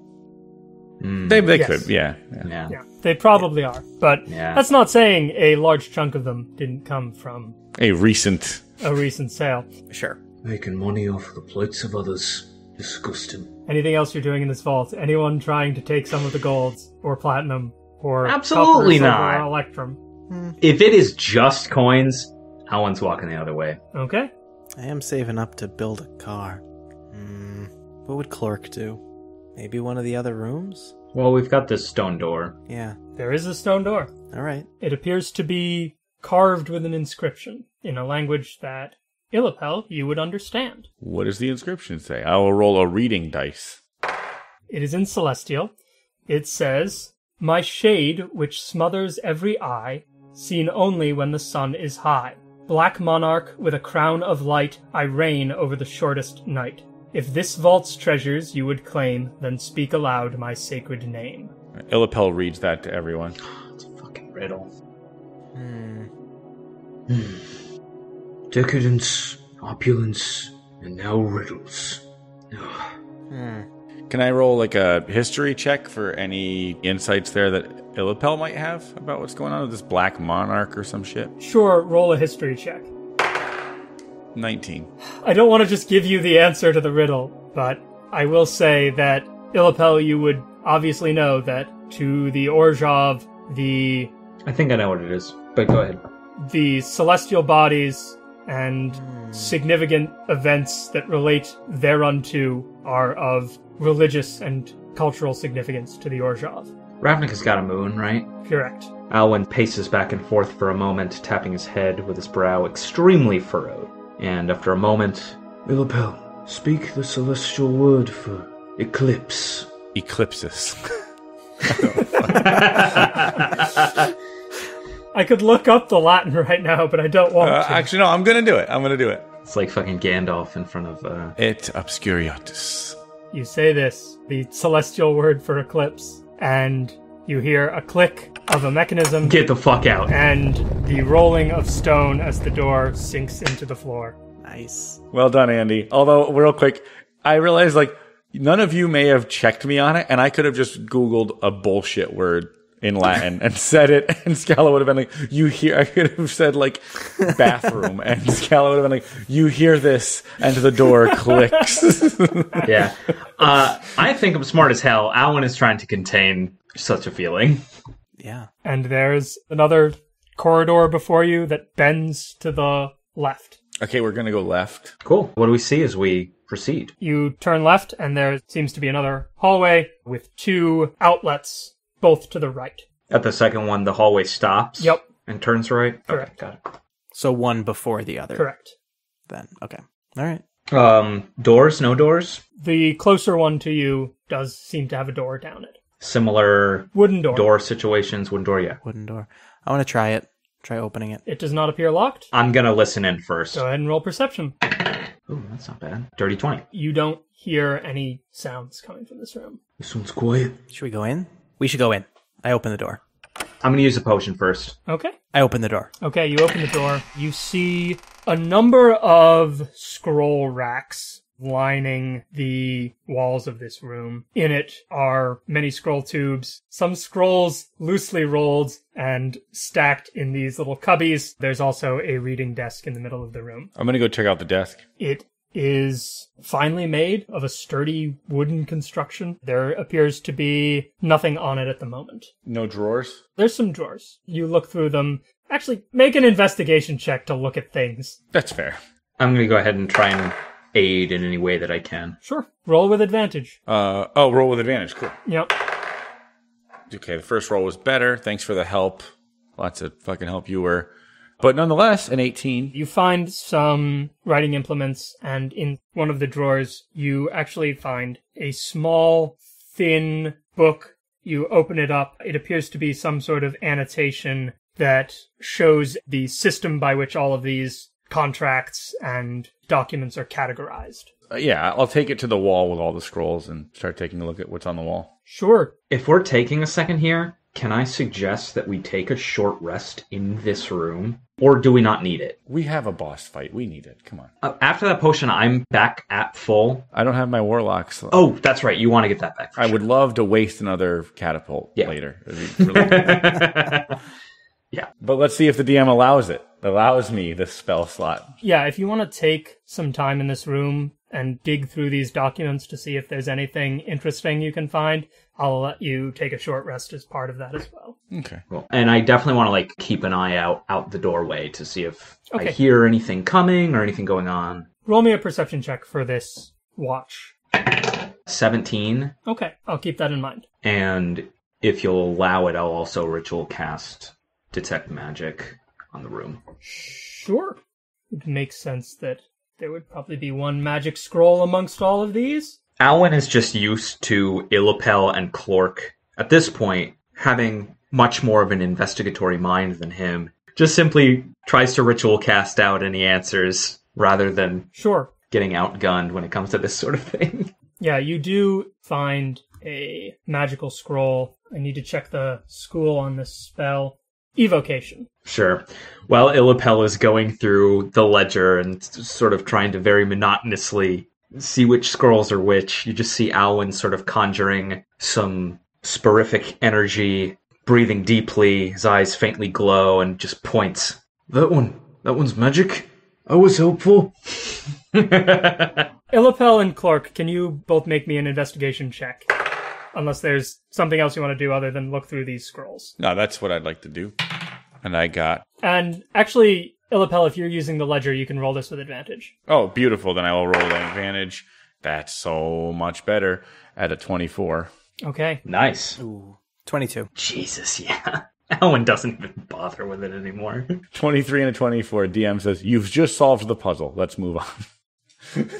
Hmm. They, they Yes. could, yeah. yeah. Yeah. Yeah, they probably are. But Yeah. that's not saying a large chunk of them didn't come from A recent. a recent sale. Sure. Making money off the plates of others. Disgusting. Anything else you're doing in this vault? Anyone trying to take some of the golds or platinum or Absolutely not. or electrum? If it is just coins, how Alwyn's walking the other way. Okay. I am saving up to build a car. Hmm. What would Klork do? Maybe one of the other rooms? Well, we've got this stone door. Yeah. There is a stone door. All right. It appears to be carved with an inscription in a language that Il'lapelle you would understand. What does the inscription say? I will roll a reading dice. It is in Celestial. It says, My shade which smothers every eye, seen only when the sun is high. Black monarch with a crown of light, I reign over the shortest night. If this vault's treasures you would claim, then speak aloud my sacred name. Il'lapelle reads that to everyone. It's a fucking riddle. Hmm. Decadence, opulence, and now riddles. Ugh. Hmm. Can I roll like a history check for any insights there that Il'lapelle might have about what's going on with this Black Monarch or some shit? Sure, roll a history check. 19. I don't want to just give you the answer to the riddle, but I will say that Il'lapelle, you would obviously know that to the Orzhov, the I think I know what it is, but go ahead. the celestial bodies and significant events that relate thereunto are of religious and cultural significance to the Orzhov. Ravnica has got a moon, right? Correct. Alwyn paces back and forth for a moment, tapping his head with his brow extremely furrowed. And after a moment, Il'lapelle, speak the celestial word for eclipse. Eclipsis. <laughs> <laughs> <laughs> I could look up the Latin <laughs> right now, but I don't want Uh, to. actually, no, I'm gonna do it. I'm gonna do it. It's like fucking Gandalf in front of. uh... Et obscuriatus. You say this, the celestial word for eclipse, and you hear a click of a mechanism Get the fuck out. and the rolling of stone as the door sinks into the floor. Nice. Well done, Andy. Although, real quick, I realized like none of you may have checked me on it, and I could have just Googled a bullshit word in Latin and said it, <laughs> and Scala would have been like, "You hear?" <laughs> I could have said like bathroom, <laughs> and Scala would have been like, "You hear this?" And the door clicks. yeah. Uh, I think I'm smart as hell. Alwyn is trying to contain such a feeling. Yeah. And there's another corridor before you that bends to the left. okay, we're gonna go left. Cool. What do we see as we proceed? You turn left, and there seems to be another hallway with two outlets, both to the right. At the second one, the hallway stops. Yep. And turns right. Correct. Okay, got it. So one before the other. Correct. Then okay. All right. Um, doors? No doors? The closer one to you does seem to have a door down it. Similar Wooden door. door situations. Wooden door, yeah. Wooden door. I want to try it. Try opening it. It does not appear locked. I'm gonna listen in first. Go ahead and roll perception. Ooh, that's not bad. Dirty 20. You don't hear any sounds coming from this room. This one's quiet. Should we go in? We should go in. I open the door. I'm gonna use a potion first. Okay. I open the door. Okay, you open the door. You see a number of scroll racks lining the walls of this room. In it are many scroll tubes, some scrolls loosely rolled and stacked in these little cubbies. There's also a reading desk in the middle of the room. I'm gonna go check out the desk. It is finely made of a sturdy wooden construction. There appears to be nothing on it at the moment. No drawers. There's some drawers. You look through them. Actually, make an investigation check to look at things. That's fair. I'm gonna go ahead and try and aid in any way that I can. Sure. Roll with advantage. Uh oh, roll with advantage. Cool. Yep. Okay, the first roll was better. Thanks for the help. Lots of fucking help you were. But nonetheless, an 18. You find some writing implements, and in one of the drawers, you actually find a small, thin book. You open it up. It appears to be some sort of annotation that shows the system by which all of these contracts and documents are categorized. Uh, yeah, I'll take it to the wall with all the scrolls and start taking a look at what's on the wall. Sure. If we're taking a second here, can I suggest that we take a short rest in this room? Or do we not need it? We have a boss fight. We need it. Come on. Uh, after that potion, I'm back at full. I don't have my warlocks. Oh, that's right. You want to get that back. I sure. would love to waste another catapult Yeah. later. Really. <laughs> Yeah. But let's see if the DM allows it. Allows me the spell slot. Yeah, if you want to take some time in this room and dig through these documents to see if there's anything interesting you can find, I'll let you take a short rest as part of that as well. Okay. Cool. And I definitely want to like keep an eye out out the doorway to see if I hear anything coming or anything going on. Roll me a perception check for this watch. 17 Okay, I'll keep that in mind. and if you'll allow it, I'll also ritual cast detect magic on the room. Sure. It makes sense that there would probably be one magic scroll amongst all of these. Alwyn is just used to Il'lapelle and Klork. At this point, having much more of an investigatory mind than him, just simply tries to ritual cast out any answers rather than Sure. getting outgunned when it comes to this sort of thing. <laughs> Yeah, you do find a magical scroll. I need to check the school on this spell. Evocation. Sure. While Il'lapelle is going through the ledger and sort of trying to very monotonously see which scrolls are which, you just see Alwyn sort of conjuring some sporific energy, breathing deeply, his eyes faintly glow, and just points. That one. That one's magic. I was helpful. Il'lapelle <laughs> and Klork, can you both make me an investigation check? Unless there's something else you want to do other than look through these scrolls. No, that's what I'd like to do. And I got. And actually, Il'lapelle, if you're using the ledger, you can roll this with advantage. Oh, beautiful. Then I will roll an advantage. That's so much better at a 24. Okay. Nice. Ooh. 22. Jesus, yeah. <laughs> Alwyn doesn't even bother with it anymore. <laughs> 23 and a 24. DM says, You've just solved the puzzle. Let's move on. <laughs>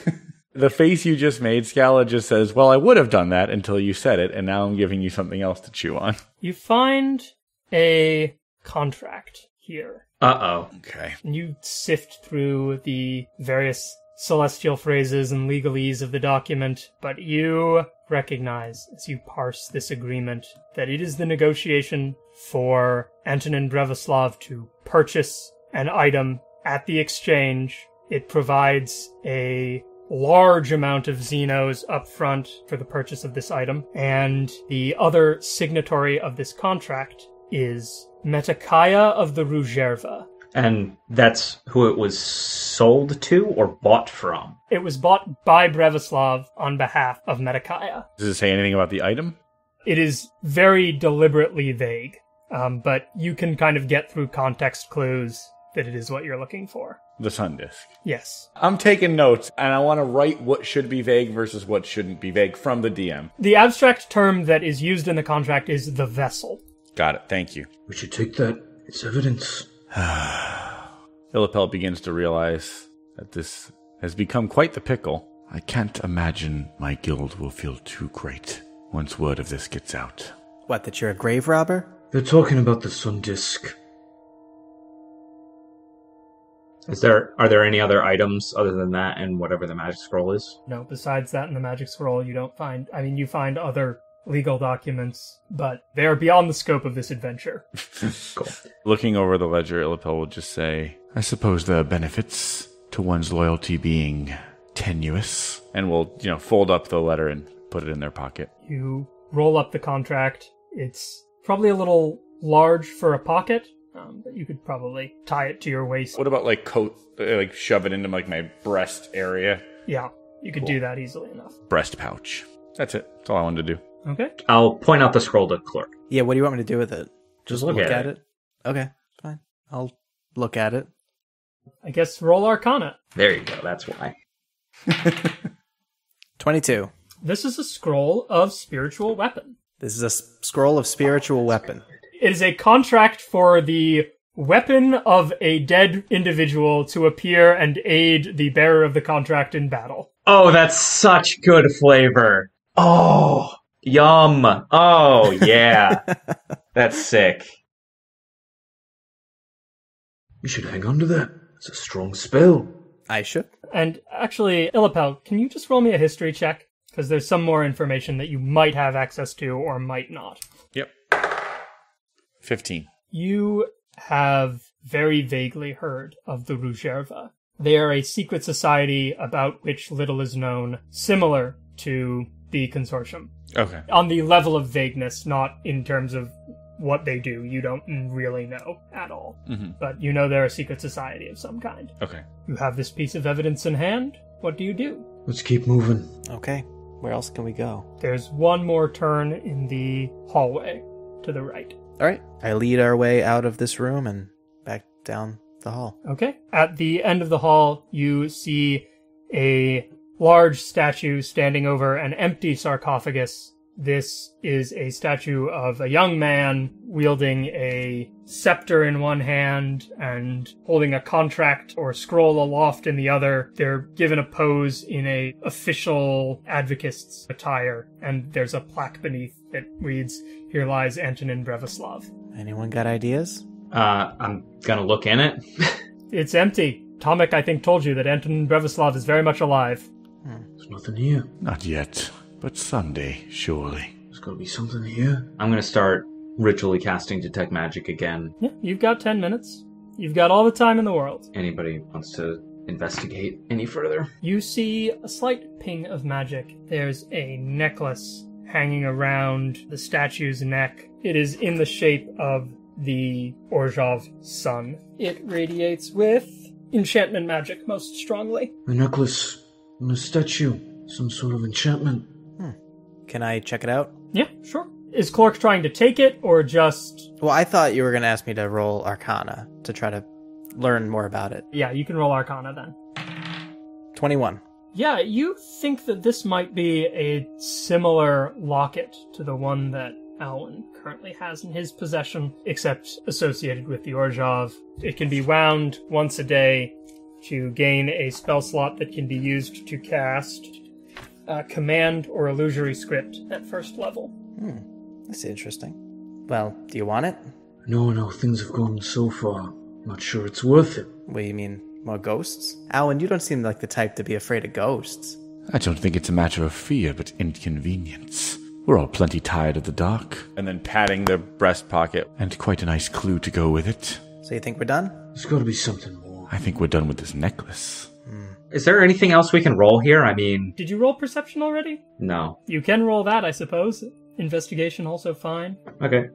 the face you just made, Scala just says, Well, I would have done that until you said it, and now I'm giving you something else to chew on. You find a contract here. Uh oh. Okay. And you sift through the various celestial phrases and legalese of the document, but you recognize as you parse this agreement that it is the negotiation for Antonin Brevislav to purchase an item at the exchange. It provides a large amount of zinos up front for the purchase of this item, and the other signatory of this contract is Metakaya of the Rujerva. And that's who it was sold to or bought from. It was bought by Brevislav on behalf of Metakaya. Does it say anything about the item? It is very deliberately vague, um, but you can kind of get through context clues that it is what you're looking for. The sun disk. Yes. I'm taking notes, and I want to write what should be vague versus what shouldn't be vague from the DM. The abstract term that is used in the contract is the vessel. Got it. Thank you. We should take that. It's evidence. <sighs> Il'lapelle begins to realize that this has become quite the pickle. I can't imagine my guild will feel too great once word of this gets out. What, that you're a grave robber? They're talking about the sun disk. Is there are there any other items other than that and whatever the magic scroll is? No, besides that and the magic scroll, you don't find. I mean, you find other legal documents, but they are beyond the scope of this adventure. <laughs> Cool. Looking over the ledger, Il'lapelle will just say, I suppose the benefits to one's loyalty being tenuous. And will, you know, fold up the letter and put it in their pocket. You roll up the contract. It's probably a little large for a pocket, um, but you could probably tie it to your waist. What about like coat, uh, like shove it into like my breast area? Yeah, you could do that easily enough. Breast pouch. That's it. That's all I wanted to do. Okay. I'll point out the scroll to Klork. Yeah, what do you want me to do with it? Just look, at, it. Okay, fine. I'll look at it. I guess roll Arcana. There you go. That's why. <laughs> 22. This is a scroll of spiritual weapon. This is a s- scroll of spiritual weapon. It is a contract for the weapon of a dead individual to appear and aid the bearer of the contract in battle. Oh, that's such good flavor. Oh, yum. Oh, yeah. <laughs> that's sick. You should hang on to that. It's a strong spell. I should. And actually, Il'lapelle, can you just roll me a history check? Because there's some more information that you might have access to or might not. Yep. 15. You have very vaguely heard of the Rujerva. They are a secret society about which little is known, similar to the consortium. Okay. On the level of vagueness, not in terms of what they do, you don't really know at all. Mhm. But you know they're a secret society of some kind. Okay. You have this piece of evidence in hand. What do you do? Let's keep moving. Okay, where else can we go? There's one more turn in the hallway to the right. All right, I lead our way out of this room and back down the hall. Okay. At the end of the hall, you see a large statue standing over an empty sarcophagus. This is a statue of a young man wielding a scepter in one hand and holding a contract or scroll aloft in the other. They're given a pose in a official advocate's attire, and there's a plaque beneath that reads, "Here lies Antonin Brevislav." Anyone got ideas? Uh, I'm gonna look in it. <laughs> It's empty. Tomek, I think, told you that Antonin Brevislav is very much alive. There's nothing here. Not yet, but someday, surely. There's gotta be something here. I'm gonna start ritually casting detect magic again. Yeah, you've got 10 minutes. You've got all the time in the world. Anybody wants to investigate any further? You see a slight ping of magic. There's a necklace hanging around the statue's neck. It is in the shape of the Orzhov sun. It radiates with enchantment magic most strongly. The necklace and a statue. Some sort of enchantment. Hmm. Can I check it out? Yeah, sure. Is Klork trying to take it or just. Well, I thought you were going to ask me to roll Arcana to try to learn more about it. Yeah, you can roll Arcana then. 21. Yeah, you think that this might be a similar locket to the one that Alwyn currently has in his possession, except associated with the Orzhov. It can be wound once a day to gain a spell slot that can be used to cast a command or illusory script at first level. Hmm. That's interesting. Well, do you want it? No, no, things have gone so far, not sure it's worth it. What do you mean, more ghosts? Alwyn, you don't seem like the type to be afraid of ghosts. I don't think it's a matter of fear, but inconvenience. We're all plenty tired of the dark. And then patting the breast pocket. And quite a nice clue to go with it. So you think we're done? There's gotta be something more. I think we're done with this necklace. Hmm. Is there anything else we can roll here? I mean, Did you roll perception already? no. You can roll that, I suppose. Investigation also fine. Okay.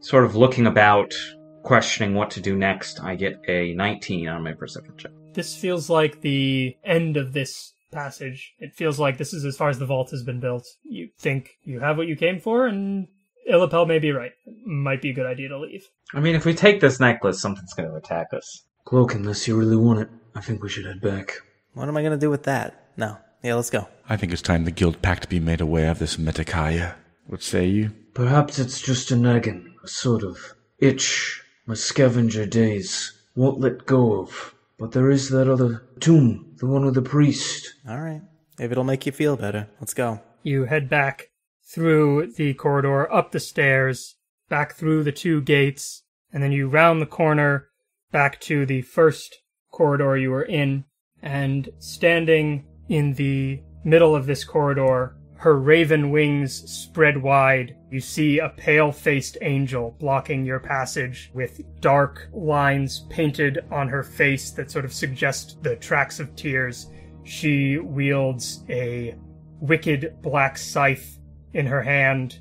Sort of looking about, questioning what to do next, I get a 19 on my perception check. This feels like the end of this passage. It feels like this is as far as the vault has been built. You think you have what you came for, and Il'lapelle may be right. Might be a good idea to leave. I mean, if we take this necklace, something's going to attack us. Klork, unless you really want it, I think we should head back. What am I gonna do with that? No. Yeah, let's go. I think it's time the Guild Pact be made aware of this Metakaya. What say you? Perhaps it's just a nagging, a sort of itch my scavenger days won't let go of. But there is that other tomb, the one with the priest. Alright. If it'll make you feel better, let's go. You head back through the corridor, up the stairs, back through the two gates, and then you round the corner back to the first corridor you were in. And standing in the middle of this corridor, her raven wings spread wide, you see a pale faced angel blocking your passage with dark lines painted on her face that sort of suggest the tracks of tears. She wields a wicked black scythe in her hand,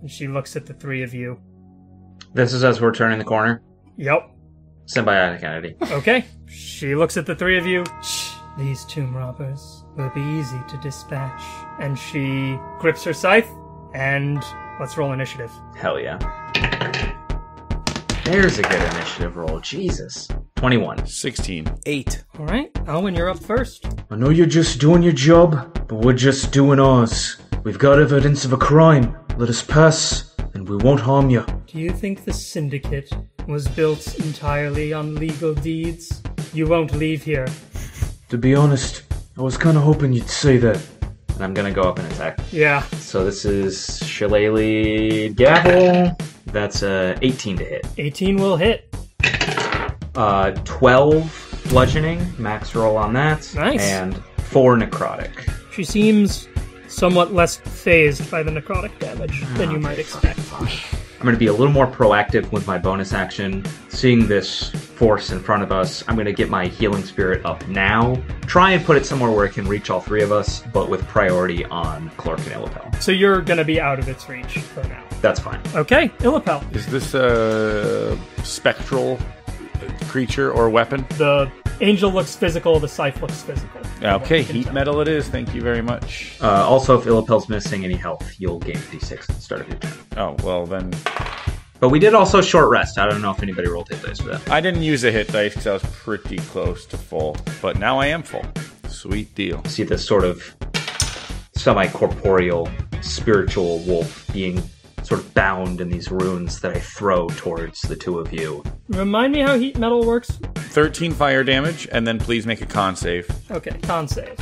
and she looks at the three of you. This is as we're turning the corner. Yep. Symbiotic entity. Okay. She looks at the three of you. Shh. These tomb robbers will be easy to dispatch. And she grips her scythe, and let's roll initiative. Hell yeah. There's a good initiative roll. Jesus. 21. 16. Eight. All right, Alwyn, you're up first. I know you're just doing your job, but we're just doing ours. We've got evidence of a crime. Let us pass, and we won't harm you. Do you think the syndicate was built entirely on legal deeds? You won't leave here. To be honest, I was kinda hoping you'd say that. And I'm gonna go up and attack. Yeah. So this is Shillelagh Gavel. That's a 18 to hit. 18 will hit. Uh, 12 bludgeoning, max roll on that. Nice. And 4 necrotic. She seems somewhat less phased by the necrotic damage than you might expect. I'm going to be a little more proactive with my bonus action. Seeing this force in front of us, I'm going to get my healing spirit up now. Try and put it somewhere where it can reach all three of us, but with priority on Klork and Il'lapelle. So you're gonna be out of its reach for now. That's fine. Okay, Il'lapelle. Is this a spectral creature or weapon? The angel looks physical, the scythe looks physical. Okay, heat metal it is. Thank you very much. Uh, also, if Il'lapelle's missing any health, you'll gain d6 at the start of your turn. Oh, well then. But we did also short rest. I don't know if anybody rolled hit dice for that. I didn't use a hit dice because I was pretty close to full. But now I am full. Sweet deal. See this sort of semi corporeal, spiritual wolf being sort of bound in these runes that I throw towards the two of you. Remind me how heat metal works? 13 fire damage, and then please make a con save. Okay, con save.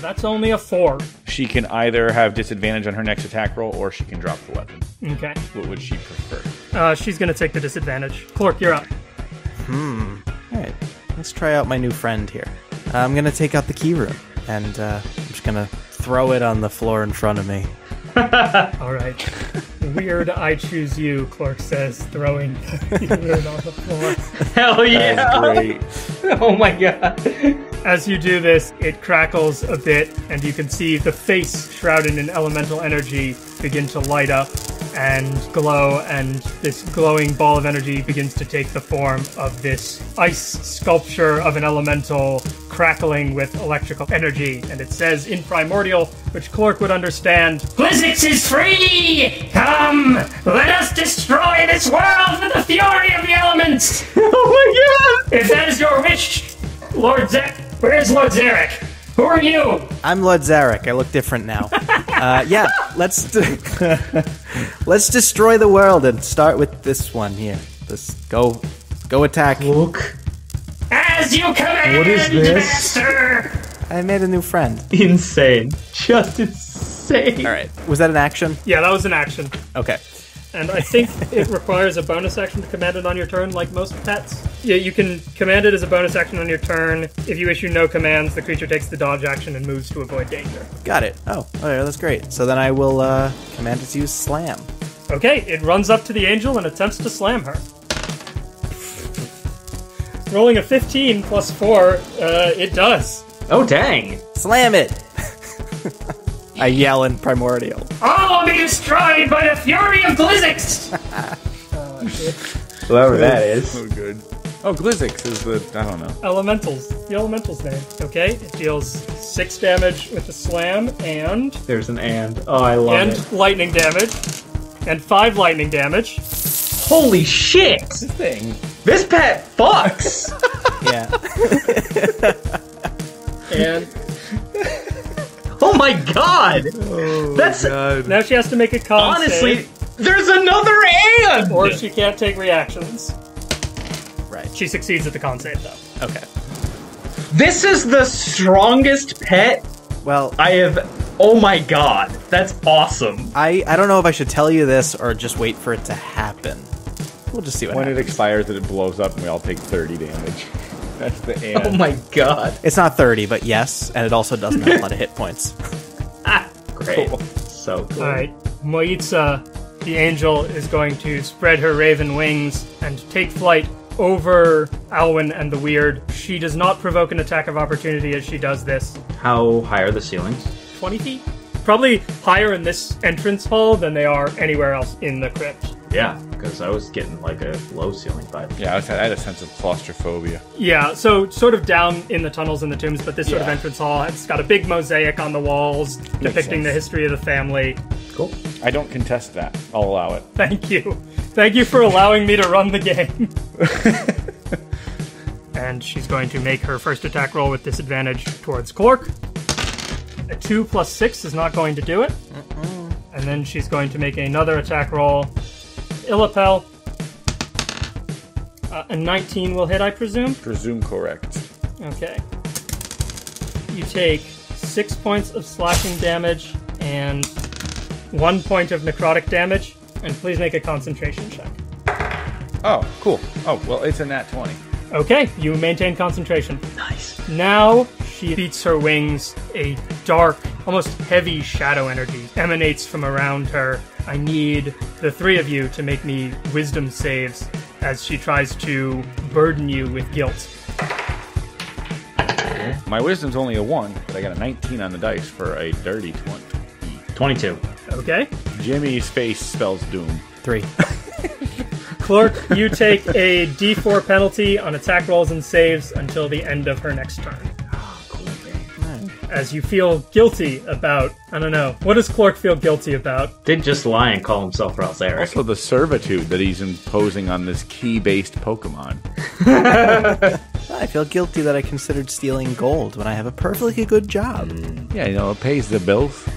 That's only a four. She can either have disadvantage on her next attack roll, or she can drop the weapon. Okay. What would she prefer? Uh, she's gonna take the disadvantage. Klork, you're up. Hmm. Alright, let's try out my new friend here. Uh, I'm gonna take out the keyrune, and uh, I'm just gonna throw it on the floor in front of me. <laughs> All right. Weird, I choose you, Klork says, throwing <laughs> the rune on the floor. Hell yeah! Great. <laughs> oh my god. As you do this, it crackles a bit, and you can see the face shrouded in elemental energy begin to light up and glow, and this glowing ball of energy begins to take the form of this ice sculpture of an elemental crackling with electrical energy. And it says in primordial, which Klork would understand Blizzix is free! Come, let us destroy this world with the fury of the elements! <laughs> oh my god! If that is your wish, Ral Zarek, where's Ral Zarek? Who are you? I'm Ral Zarek. I look different now. <laughs> uh, yeah, let's d- <laughs> let's destroy the world and start with this one here. This go go attack. Look, As you command, What is this? Master! I made a new friend. Insane. <laughs> Just insane. All right, was that an action? Yeah, that was an action. Okay. and I think it requires a bonus action to command it on your turn, like most pets. Yeah, you can command it as a bonus action on your turn. If you issue no commands, the creature takes the dodge action and moves to avoid danger. Got it. Oh, okay, that's great. So then I will uh, command it to use slam. Okay, it runs up to the angel and attempts to slam her. Rolling a 15 plus 4, uh, it does. Oh dang! Slam it! <laughs> I yell in primordial. All be destroyed by the fury of Glizzix! <laughs> Whoever that is. Oh, good. Oh, Glizzix is the. I don't know. Elementals. The elemental's name. Okay, it deals 6 damage with the slam and. There's an and. Oh, I love and it. lightning damage. And 5 lightning damage. Holy shit! This Thing. This pet fucks! <laughs> Yeah. And oh my god! Oh that's now she has to make a con honestly. save, There's another and! or she can't take reactions. right. She succeeds at the con save, though. Okay. This is the strongest pet Well, I have. Oh my god, that's awesome. I, I don't know if I should tell you this or just wait for it to happen. We'll just see what When it expires, that it blows up, and we all take 30 damage. <laughs> That's the and. Oh my god. It's not 30, but yes, and it also doesn't have a lot of hit points. <laughs> Ah, great. So cool. Alright, Moitza, the angel, is going to spread her raven wings and take flight over Alwyn and the Weird. She does not provoke an attack of opportunity as she does this. How high are the ceilings? 20 feet? Probably higher in this entrance hall than they are anywhere else in the crypt. Yeah, because I was getting like a low ceiling vibe. Yeah, I was- I had a sense of claustrophobia. Yeah, so sort of down in the tunnels and the tombs, but this sort of entrance hall. It's got a big mosaic on the walls depicting the history of the family. Cool. I don't contest that. I'll allow it. Thank you. Thank you for allowing me to run the game. <laughs> and she's going to make her first attack roll with disadvantage towards Klork. A 2 plus 6 is not going to do it. And then she's going to make another attack roll. Il'lapelle. Uh, a 19 will hit, I presume. Presume correct. Okay. You take six points of slashing damage and one point of necrotic damage, and please make a concentration check. Oh, cool. Oh, well, it's a nat 20. Okay, you maintain concentration. Nice. Now she beats her wings. A dark, almost heavy shadow energy emanates from around her. I need the three of you to make me wisdom saves as she tries to burden you with guilt. Mm-hmm. My wisdom's only a 1, but I got a 19 on the dice for a dirty 20. 22. Okay? Jimmy's face spells doom. Three. <laughs> Klork, you take a d4 penalty on attack rolls and saves until the end of her next turn. As you feel guilty about, I don't know, what does Klork feel guilty about? Did just lie and call himself Ral Zarek. Also, the servitude that he's imposing on this key based Pokemon. <laughs> I feel guilty that I considered stealing gold when I have a perfectly good job. Yeah, you know, it pays the bills.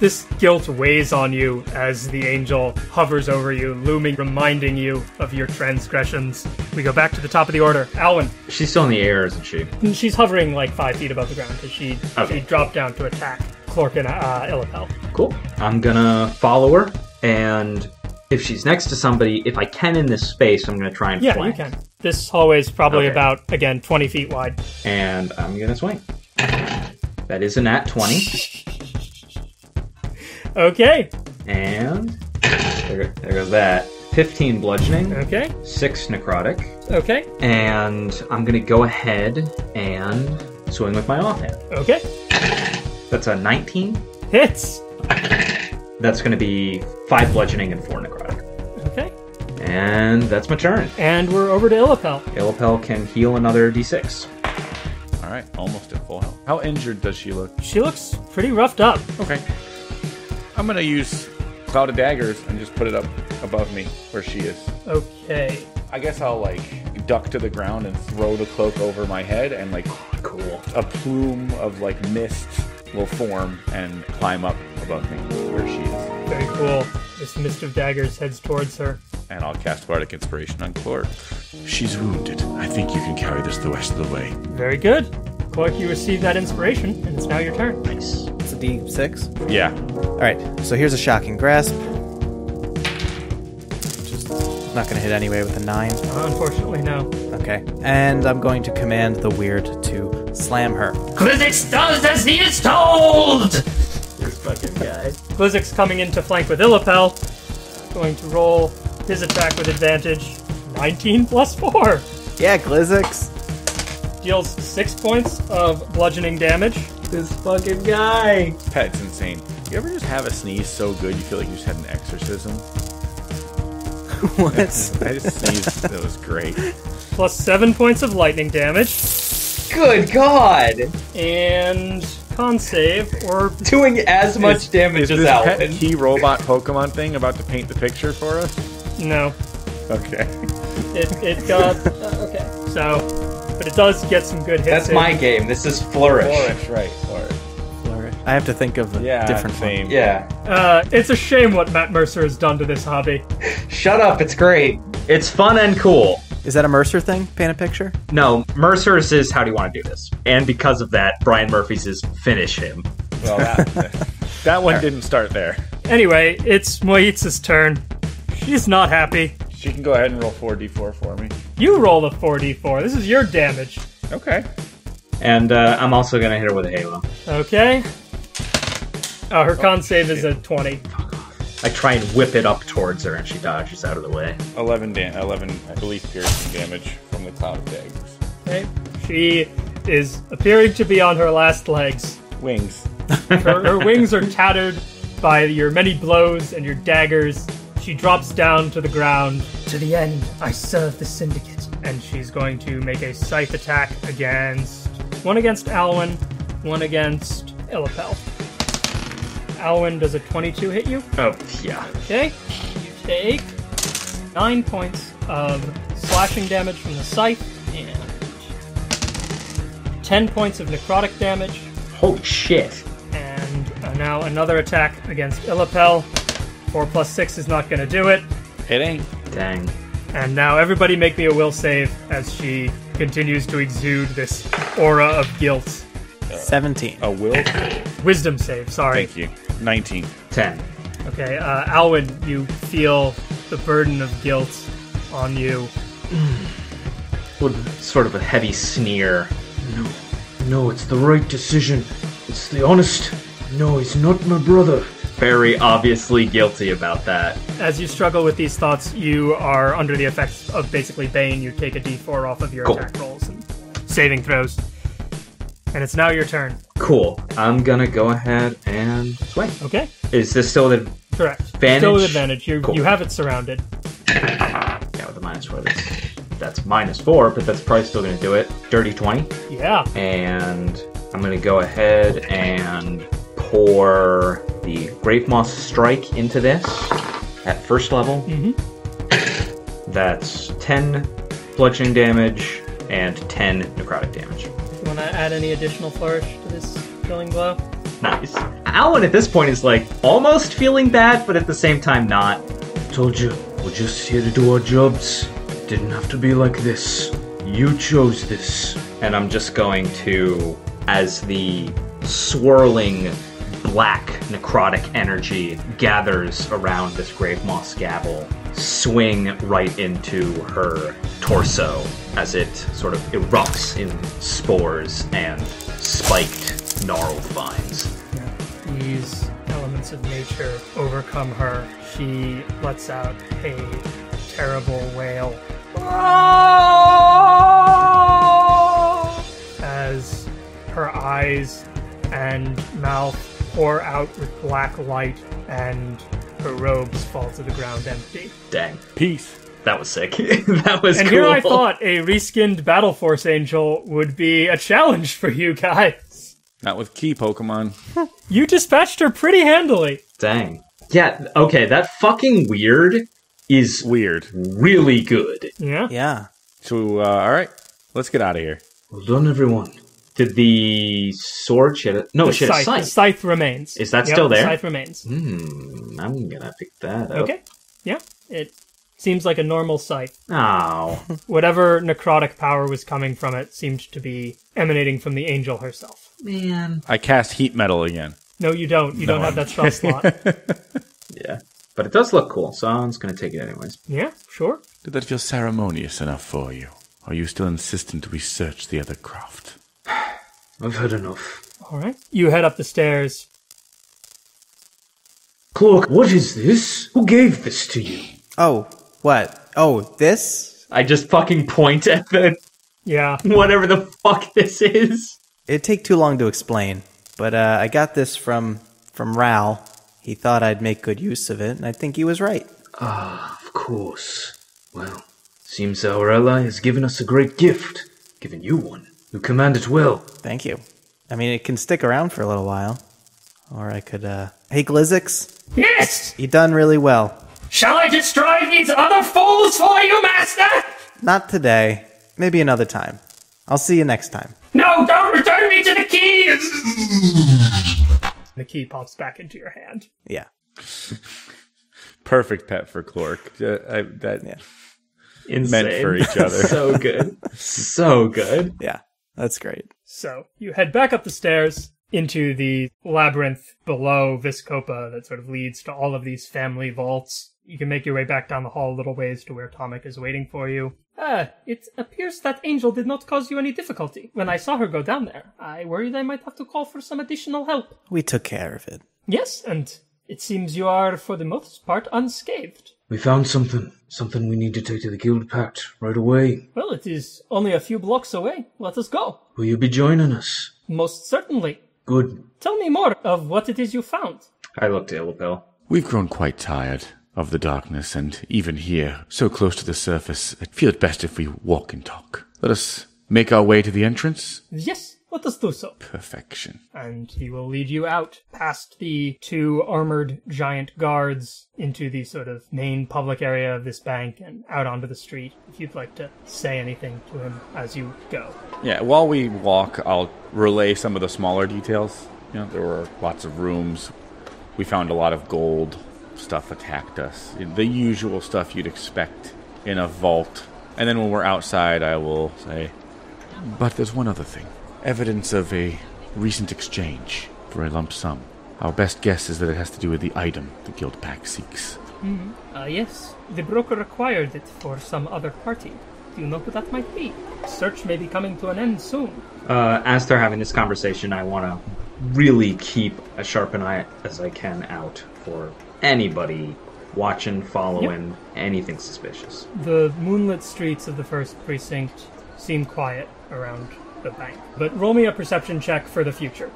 This guilt weighs on you as the angel hovers over you, looming, reminding you of your transgressions. We go back to the top of the order. Alwyn, She's still in the air, isn't she? she's hovering like five feet above the ground because she, Okay. she dropped down to attack Klork and uh, Il'lapelle. Cool. I'm gonna follow her, and if she's next to somebody, if I can in this space, I'm gonna try and Yeah, flank. you can. This hallway is probably Okay. about, again, 20 feet wide. And I'm gonna swing. That is a nat 20. <laughs> Okay, And there, there goes that. 15 bludgeoning, okay, 6 necrotic. okay, And I'm gonna go ahead and swing with my offhand. okay. That's a 19. Hits! That's gonna be 5 bludgeoning and 4 necrotic. Okay. And that's my turn. And we're over to Il'lapelle. Il'lapelle can heal another d6. All right, almost at full health. How injured does she look? She looks pretty roughed up. Okay. I'm going to use Cloud of Daggers and just put it up above me where she is. Okay. I guess I'll, like, duck to the ground and throw the cloak over my head, and, like, Cool. a plume of, like, mist will form and climb up above me where she is. Very cool. This Mist of Daggers heads towards her. And I'll cast Bardic Inspiration on Klork. She's wounded. I think you can carry this the rest of the way. Very good. Klork, you received that inspiration, and it's now your turn. Nice. It's a D6. Yeah. All right, so here's a shocking grasp. not going to hit anyway with a 9. Uh, unfortunately, no. Okay. And I'm going to command the weird to slam her. Glizix does as he is told! this fucking guy. Blizzix coming in to flank with Il'lapelle. Going to roll his attack with advantage. 19 plus 4. Yeah, Glizzix. Deals 6 points of bludgeoning damage. This fucking guy. Pet's insane. You ever just have a sneeze so good you feel like you just had an exorcism? <laughs> what? <laughs> I just sneezed. That was great. Plus 7 points of lightning damage. Good God! And con save, or Doing as much damage Is as this pet Alwyn. key robot Pokemon thing about to paint the picture for us? no. Okay. It, it got. <laughs> uh, okay. So, but it does get some good hits. That's in. my game. This is Flourish. Flourish, right? Flourish. Flourish. I have to think of a Yeah, different theme. one. Yeah. Uh, it's a shame what Matt Mercer has done to this hobby. <laughs> Shut up. It's great. It's fun and cool. Is that a Mercer thing? Paint a picture? No, Mercer's is how do you want to do this? And because of that, Brian Murphy's is finish him. Well, that, <laughs> that one didn't start there. Anyway, it's Moitz's turn. She's not happy. She can go ahead and roll 4d4 for me. You roll the 4d4. This is your damage. Okay. And uh, I'm also going to hit her with a halo. Okay. Oh, her con save is a 20. I try and whip it up towards her, and she dodges out of the way. 11, da- 11 I believe, piercing damage from the cloud of daggers. Okay. She is appearing to be on her last legs. Wings. Her, her <laughs> wings are tattered by your many blows and your daggers. She drops down to the ground. To the end, I serve the syndicate. And she's going to make a scythe attack against one against Alwyn, one against Il'lapelle. Alwyn, does a 22 hit you? Oh, yeah. Okay. You take nine points of slashing damage from the scythe and ten points of necrotic damage. Holy shit. And uh, now another attack against Il'lapelle. Four plus six is not going to do it. It ain't. Dang. And now everybody make me a will save as she continues to exude this aura of guilt. 17. A will? Wisdom save, sorry. Thank you. 19. 10. Okay, uh, Alwyn, you feel the burden of guilt on you. With sort of a heavy sneer. No, no, it's the right decision. It's the honest. No, he's not my brother. Very obviously guilty about that. As you struggle with these thoughts, you are under the effects of basically Bane. You take a d4 off of your Cool. attack rolls and saving throws. And it's now your turn. Cool. I'm gonna go ahead and swing. Okay? Is this still the Correct. Advantage? Still with advantage. You, Cool. you have it surrounded. yeah with the minus four? That's, that's minus four, but that's probably still gonna do it. Dirty twenty, Yeah. and I'm gonna go ahead and pour the Grave Moss Strike into this at first level. Mhm. <coughs> That's ten bludgeoning damage and ten necrotic damage. You want to add any additional flourish to this killing blow? Nice. Alan at this point is like almost feeling bad, but at the same time not. Told you, we're just here to do our jobs. Didn't have to be like this. You chose this. and I'm just going to, as the swirling black necrotic energy gathers around this grave moss gavel, swing right into her torso as it sort of erupts in spores and spiked gnarled vines. These elements of nature overcome her. She lets out a terrible wail ah! as her eyes and mouth pour out with black light and her robes fall to the ground empty. Dang, Peace. that was sick. <laughs> that was And cool. here I thought a reskinned Battle Force Angel would be a challenge for you guys. Not with key Pokemon. <laughs> You dispatched her pretty handily. Dang. Yeah, okay, that fucking weird is Weird. really good. Yeah. Yeah. So, uh, all right. Let's get out of here. Well done, everyone. Did the sword shit? A, no, The it shit a scythe, the scythe. scythe remains. Is that Yep, still the there? scythe remains. Hmm, I'm gonna pick that up. Okay. Yeah. It seems like a normal scythe. Oh, <laughs> Whatever necrotic power was coming from it seemed to be emanating from the angel herself. man. I cast Heat Metal again. No, you don't. You don't have that spell <laughs> slot. <laughs> Yeah. But it does look cool, so I'm just gonna take it anyways. Yeah, sure. Did that feel ceremonious enough for you? Are you still insistent we search the other craft? I've had enough. All right. You head up the stairs. Klork, what is this? Who gave this to you? Oh, what? Oh, this? I just fucking point at the Yeah. <laughs> whatever the fuck this is. It'd take too long to explain, but uh, I got this from from Ral. He thought I'd make good use of it, and I think he was right. Ah, of course. Well, seems our ally has given us a great gift. Given you one. You command it well. Thank you. I mean, it can stick around for a little while, or I could. uh... Hey, Glizzix, Yes! you done really well. Shall I destroy these other fools for you, Master? Not today. Maybe another time. I'll see you next time. No, don't return me to the keys! <laughs> The key pops back into your hand. Yeah. Perfect pet for Klork. Uh, I, that Yeah. Insane. Meant for each other. <laughs> so good. <laughs> So good. Yeah. That's great. So you head back up the stairs into the labyrinth below Vizkopa that sort of leads to all of these family vaults. You can make your way back down the hall a little ways to where Tomik is waiting for you. Ah, it appears that Angel did not cause you any difficulty. When I saw her go down there, I worried I might have to call for some additional help. We took care of it. Yes, and it seems you are, for the most part, unscathed. We found something. Something we need to take to the Guild Pact right away. Well, it is only a few blocks away. Let us go. Will you be joining us? Most certainly. Good. Tell me more of what it is you found. I looked at Il'lapelle. We've grown quite tired of the darkness, and even here, so close to the surface, I feel it best if we walk and talk. Let us make our way to the entrance. Yes, let us do so. Perfection. and he will lead you out past the two armored giant guards into the sort of main public area of this bank and out onto the street if you'd like to say anything to him as you go. Yeah, while we walk, I'll relay some of the smaller details. You know, there were lots of rooms. We found a lot of gold. Stuff attacked us. The usual stuff you'd expect in a vault. And then when we're outside, I will say, But there's one other thing evidence of a recent exchange for a lump sum. Our best guess is that it has to do with the item the Guild Pact seeks. Ah, yes. The broker acquired it for some other party. Do you know who that might be? Search may be coming to an end soon. Uh, as they're having this conversation, I want to really keep as sharp an eye as I can out for anybody watching, following, anything suspicious. The moonlit streets of the first precinct seem quiet around the bank. But roll me a perception check for the future.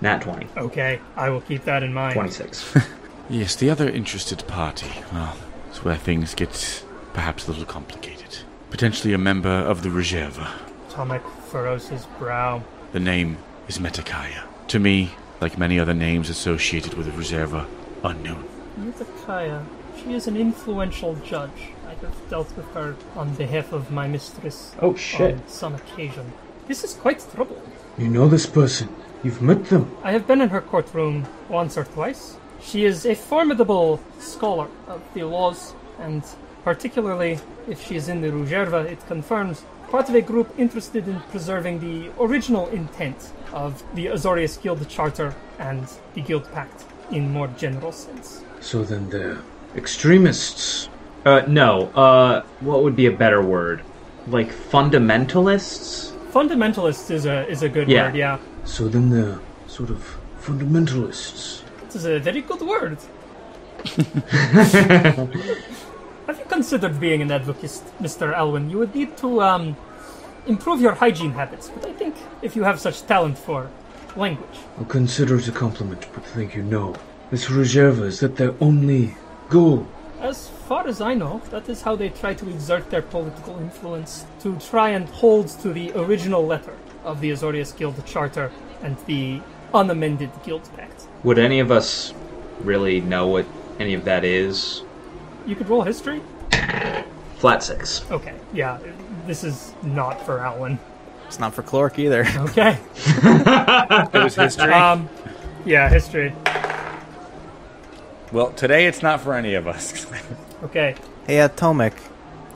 Nat 20. Okay, I will keep that in mind. 26. <laughs> Yes, the other interested party. Well, it's where things get perhaps a little complicated. Potentially a member of the Reserva. Tomik furrows his brow. The name is Metakaya. To me, like many other names associated with the Reserva, unknown. Metakaya. she is an influential judge. I have dealt with her on behalf of my mistress oh, shit. on some occasion. This is quite troubling. You know this person. You've met them. I have been in her courtroom once or twice. She is a formidable scholar of the laws, and particularly if she is in the Rugerva, it confirms part of a group interested in preserving the original intent of the Azorius Guild Charter and the Guild Pact in more general sense. So then they're extremists. Uh, no. Uh, what would be a better word? Like fundamentalists? Fundamentalists is a is a good Yeah. word, yeah. So then they're sort of fundamentalists. It is a very good word. <laughs> Have you considered being an advocate, Mr. Alwyn? You would need to um, improve your hygiene habits, but I think if you have such talent for language. I'll consider it a compliment, but thank you, no. This Reserva, is that their only goal? As far as I know, that is how they try to exert their political influence, to try and hold to the original letter of the Azorius Guild Charter and the unamended Guild Pact. Would any of us really know what any of that is? You could roll history? Flat six. Okay, yeah, this is not for Alwyn. It's not for Klork either. Okay. <laughs> It was history. Um, yeah, history. Well, today it's not for any of us. <laughs> Okay. hey, Atomic,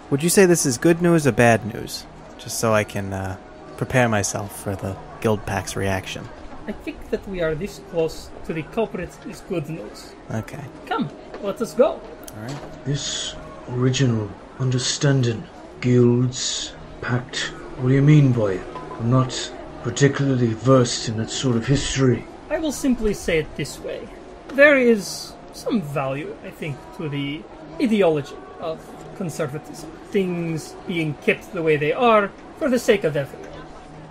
would you say this is good news or bad news? Just so I can uh, prepare myself for the Guild Pact's reaction. I think that we are this close to the culprit is good news. Okay. Come, let us go. All right. This original understanding, guilds, pact, what do you mean by it? I'm not particularly versed in that sort of history. I will simply say it this way. There is some value, I think, to the ideology of conservatism. Things being kept the way they are for the sake of everyone.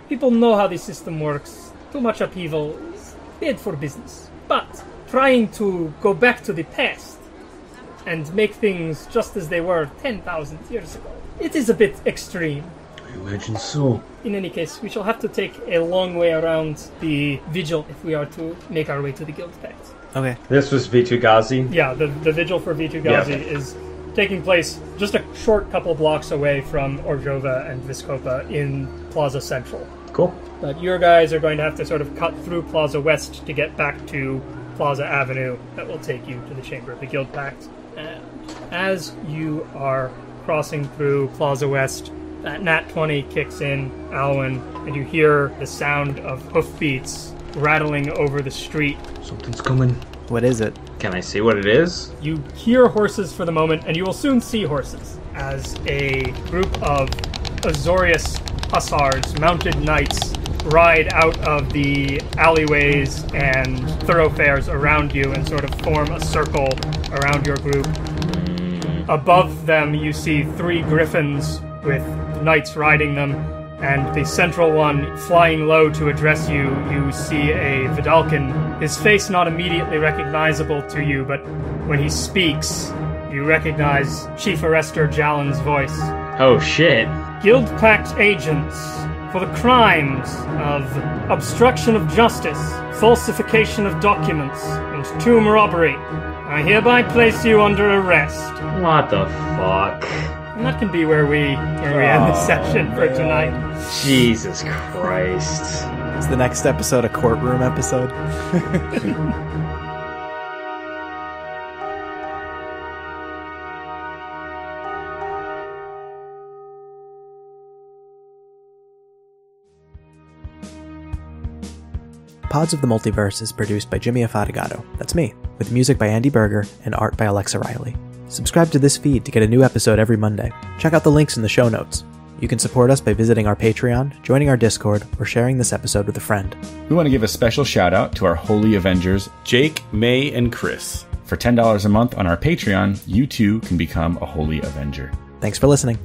People know how the system works. Too much upheaval is bad for business. But trying to go back to the past and make things just as they were 10,000 years ago, it is a bit extreme. I imagine so. In any case, we shall have to take a long way around the vigil if we are to make our way to the Guild Pact. Okay. This was Vitu-Ghazi. Yeah, the, the vigil for Vitu-Ghazi Yeah. is taking place just a short couple blocks away from Orzhova and Vizkopa in Plaza Central. Cool. But your guys are going to have to sort of cut through Plaza West to get back to Plaza Avenue. That will take you to the Chamber of the Guild Pact. And as you are crossing through Plaza West, that Nat 20 kicks in, Alwyn, and you hear the sound of hoofbeats rattling over the street. Something's coming. What is it? Can I see what it is? You hear horses for the moment, and you will soon see horses as a group of Azorius hussars, mounted knights, ride out of the alleyways and thoroughfares around you and sort of form a circle around your group. Above them, you see three griffins with knights riding them, and the central one flying low to address you. You see a Vedalken, his face not immediately recognizable to you, but when he speaks, you recognize Chief Arrestor Jalen's voice. Oh shit. Guild Pact agents for the crimes of obstruction of justice, falsification of documents, and tomb robbery. I hereby place you under arrest. What the fuck? And that can be where we where we end the Oh, session for tonight. Jesus Christ. Is the next episode a courtroom episode? <laughs> Pods of the Multiverse is produced by Jimmy Affatigato. That's me, with music by Andy Burger and art by Alexa Reilly. Subscribe to this feed to get a new episode every Monday. Check out the links in the show notes. You can support us by visiting our Patreon, joining our Discord, or sharing this episode with a friend. We want to give a special shout out to our Holy Avengers, Jake, May, and Chris. For $10 a month on our Patreon, you too can become a Holy Avenger. Thanks for listening.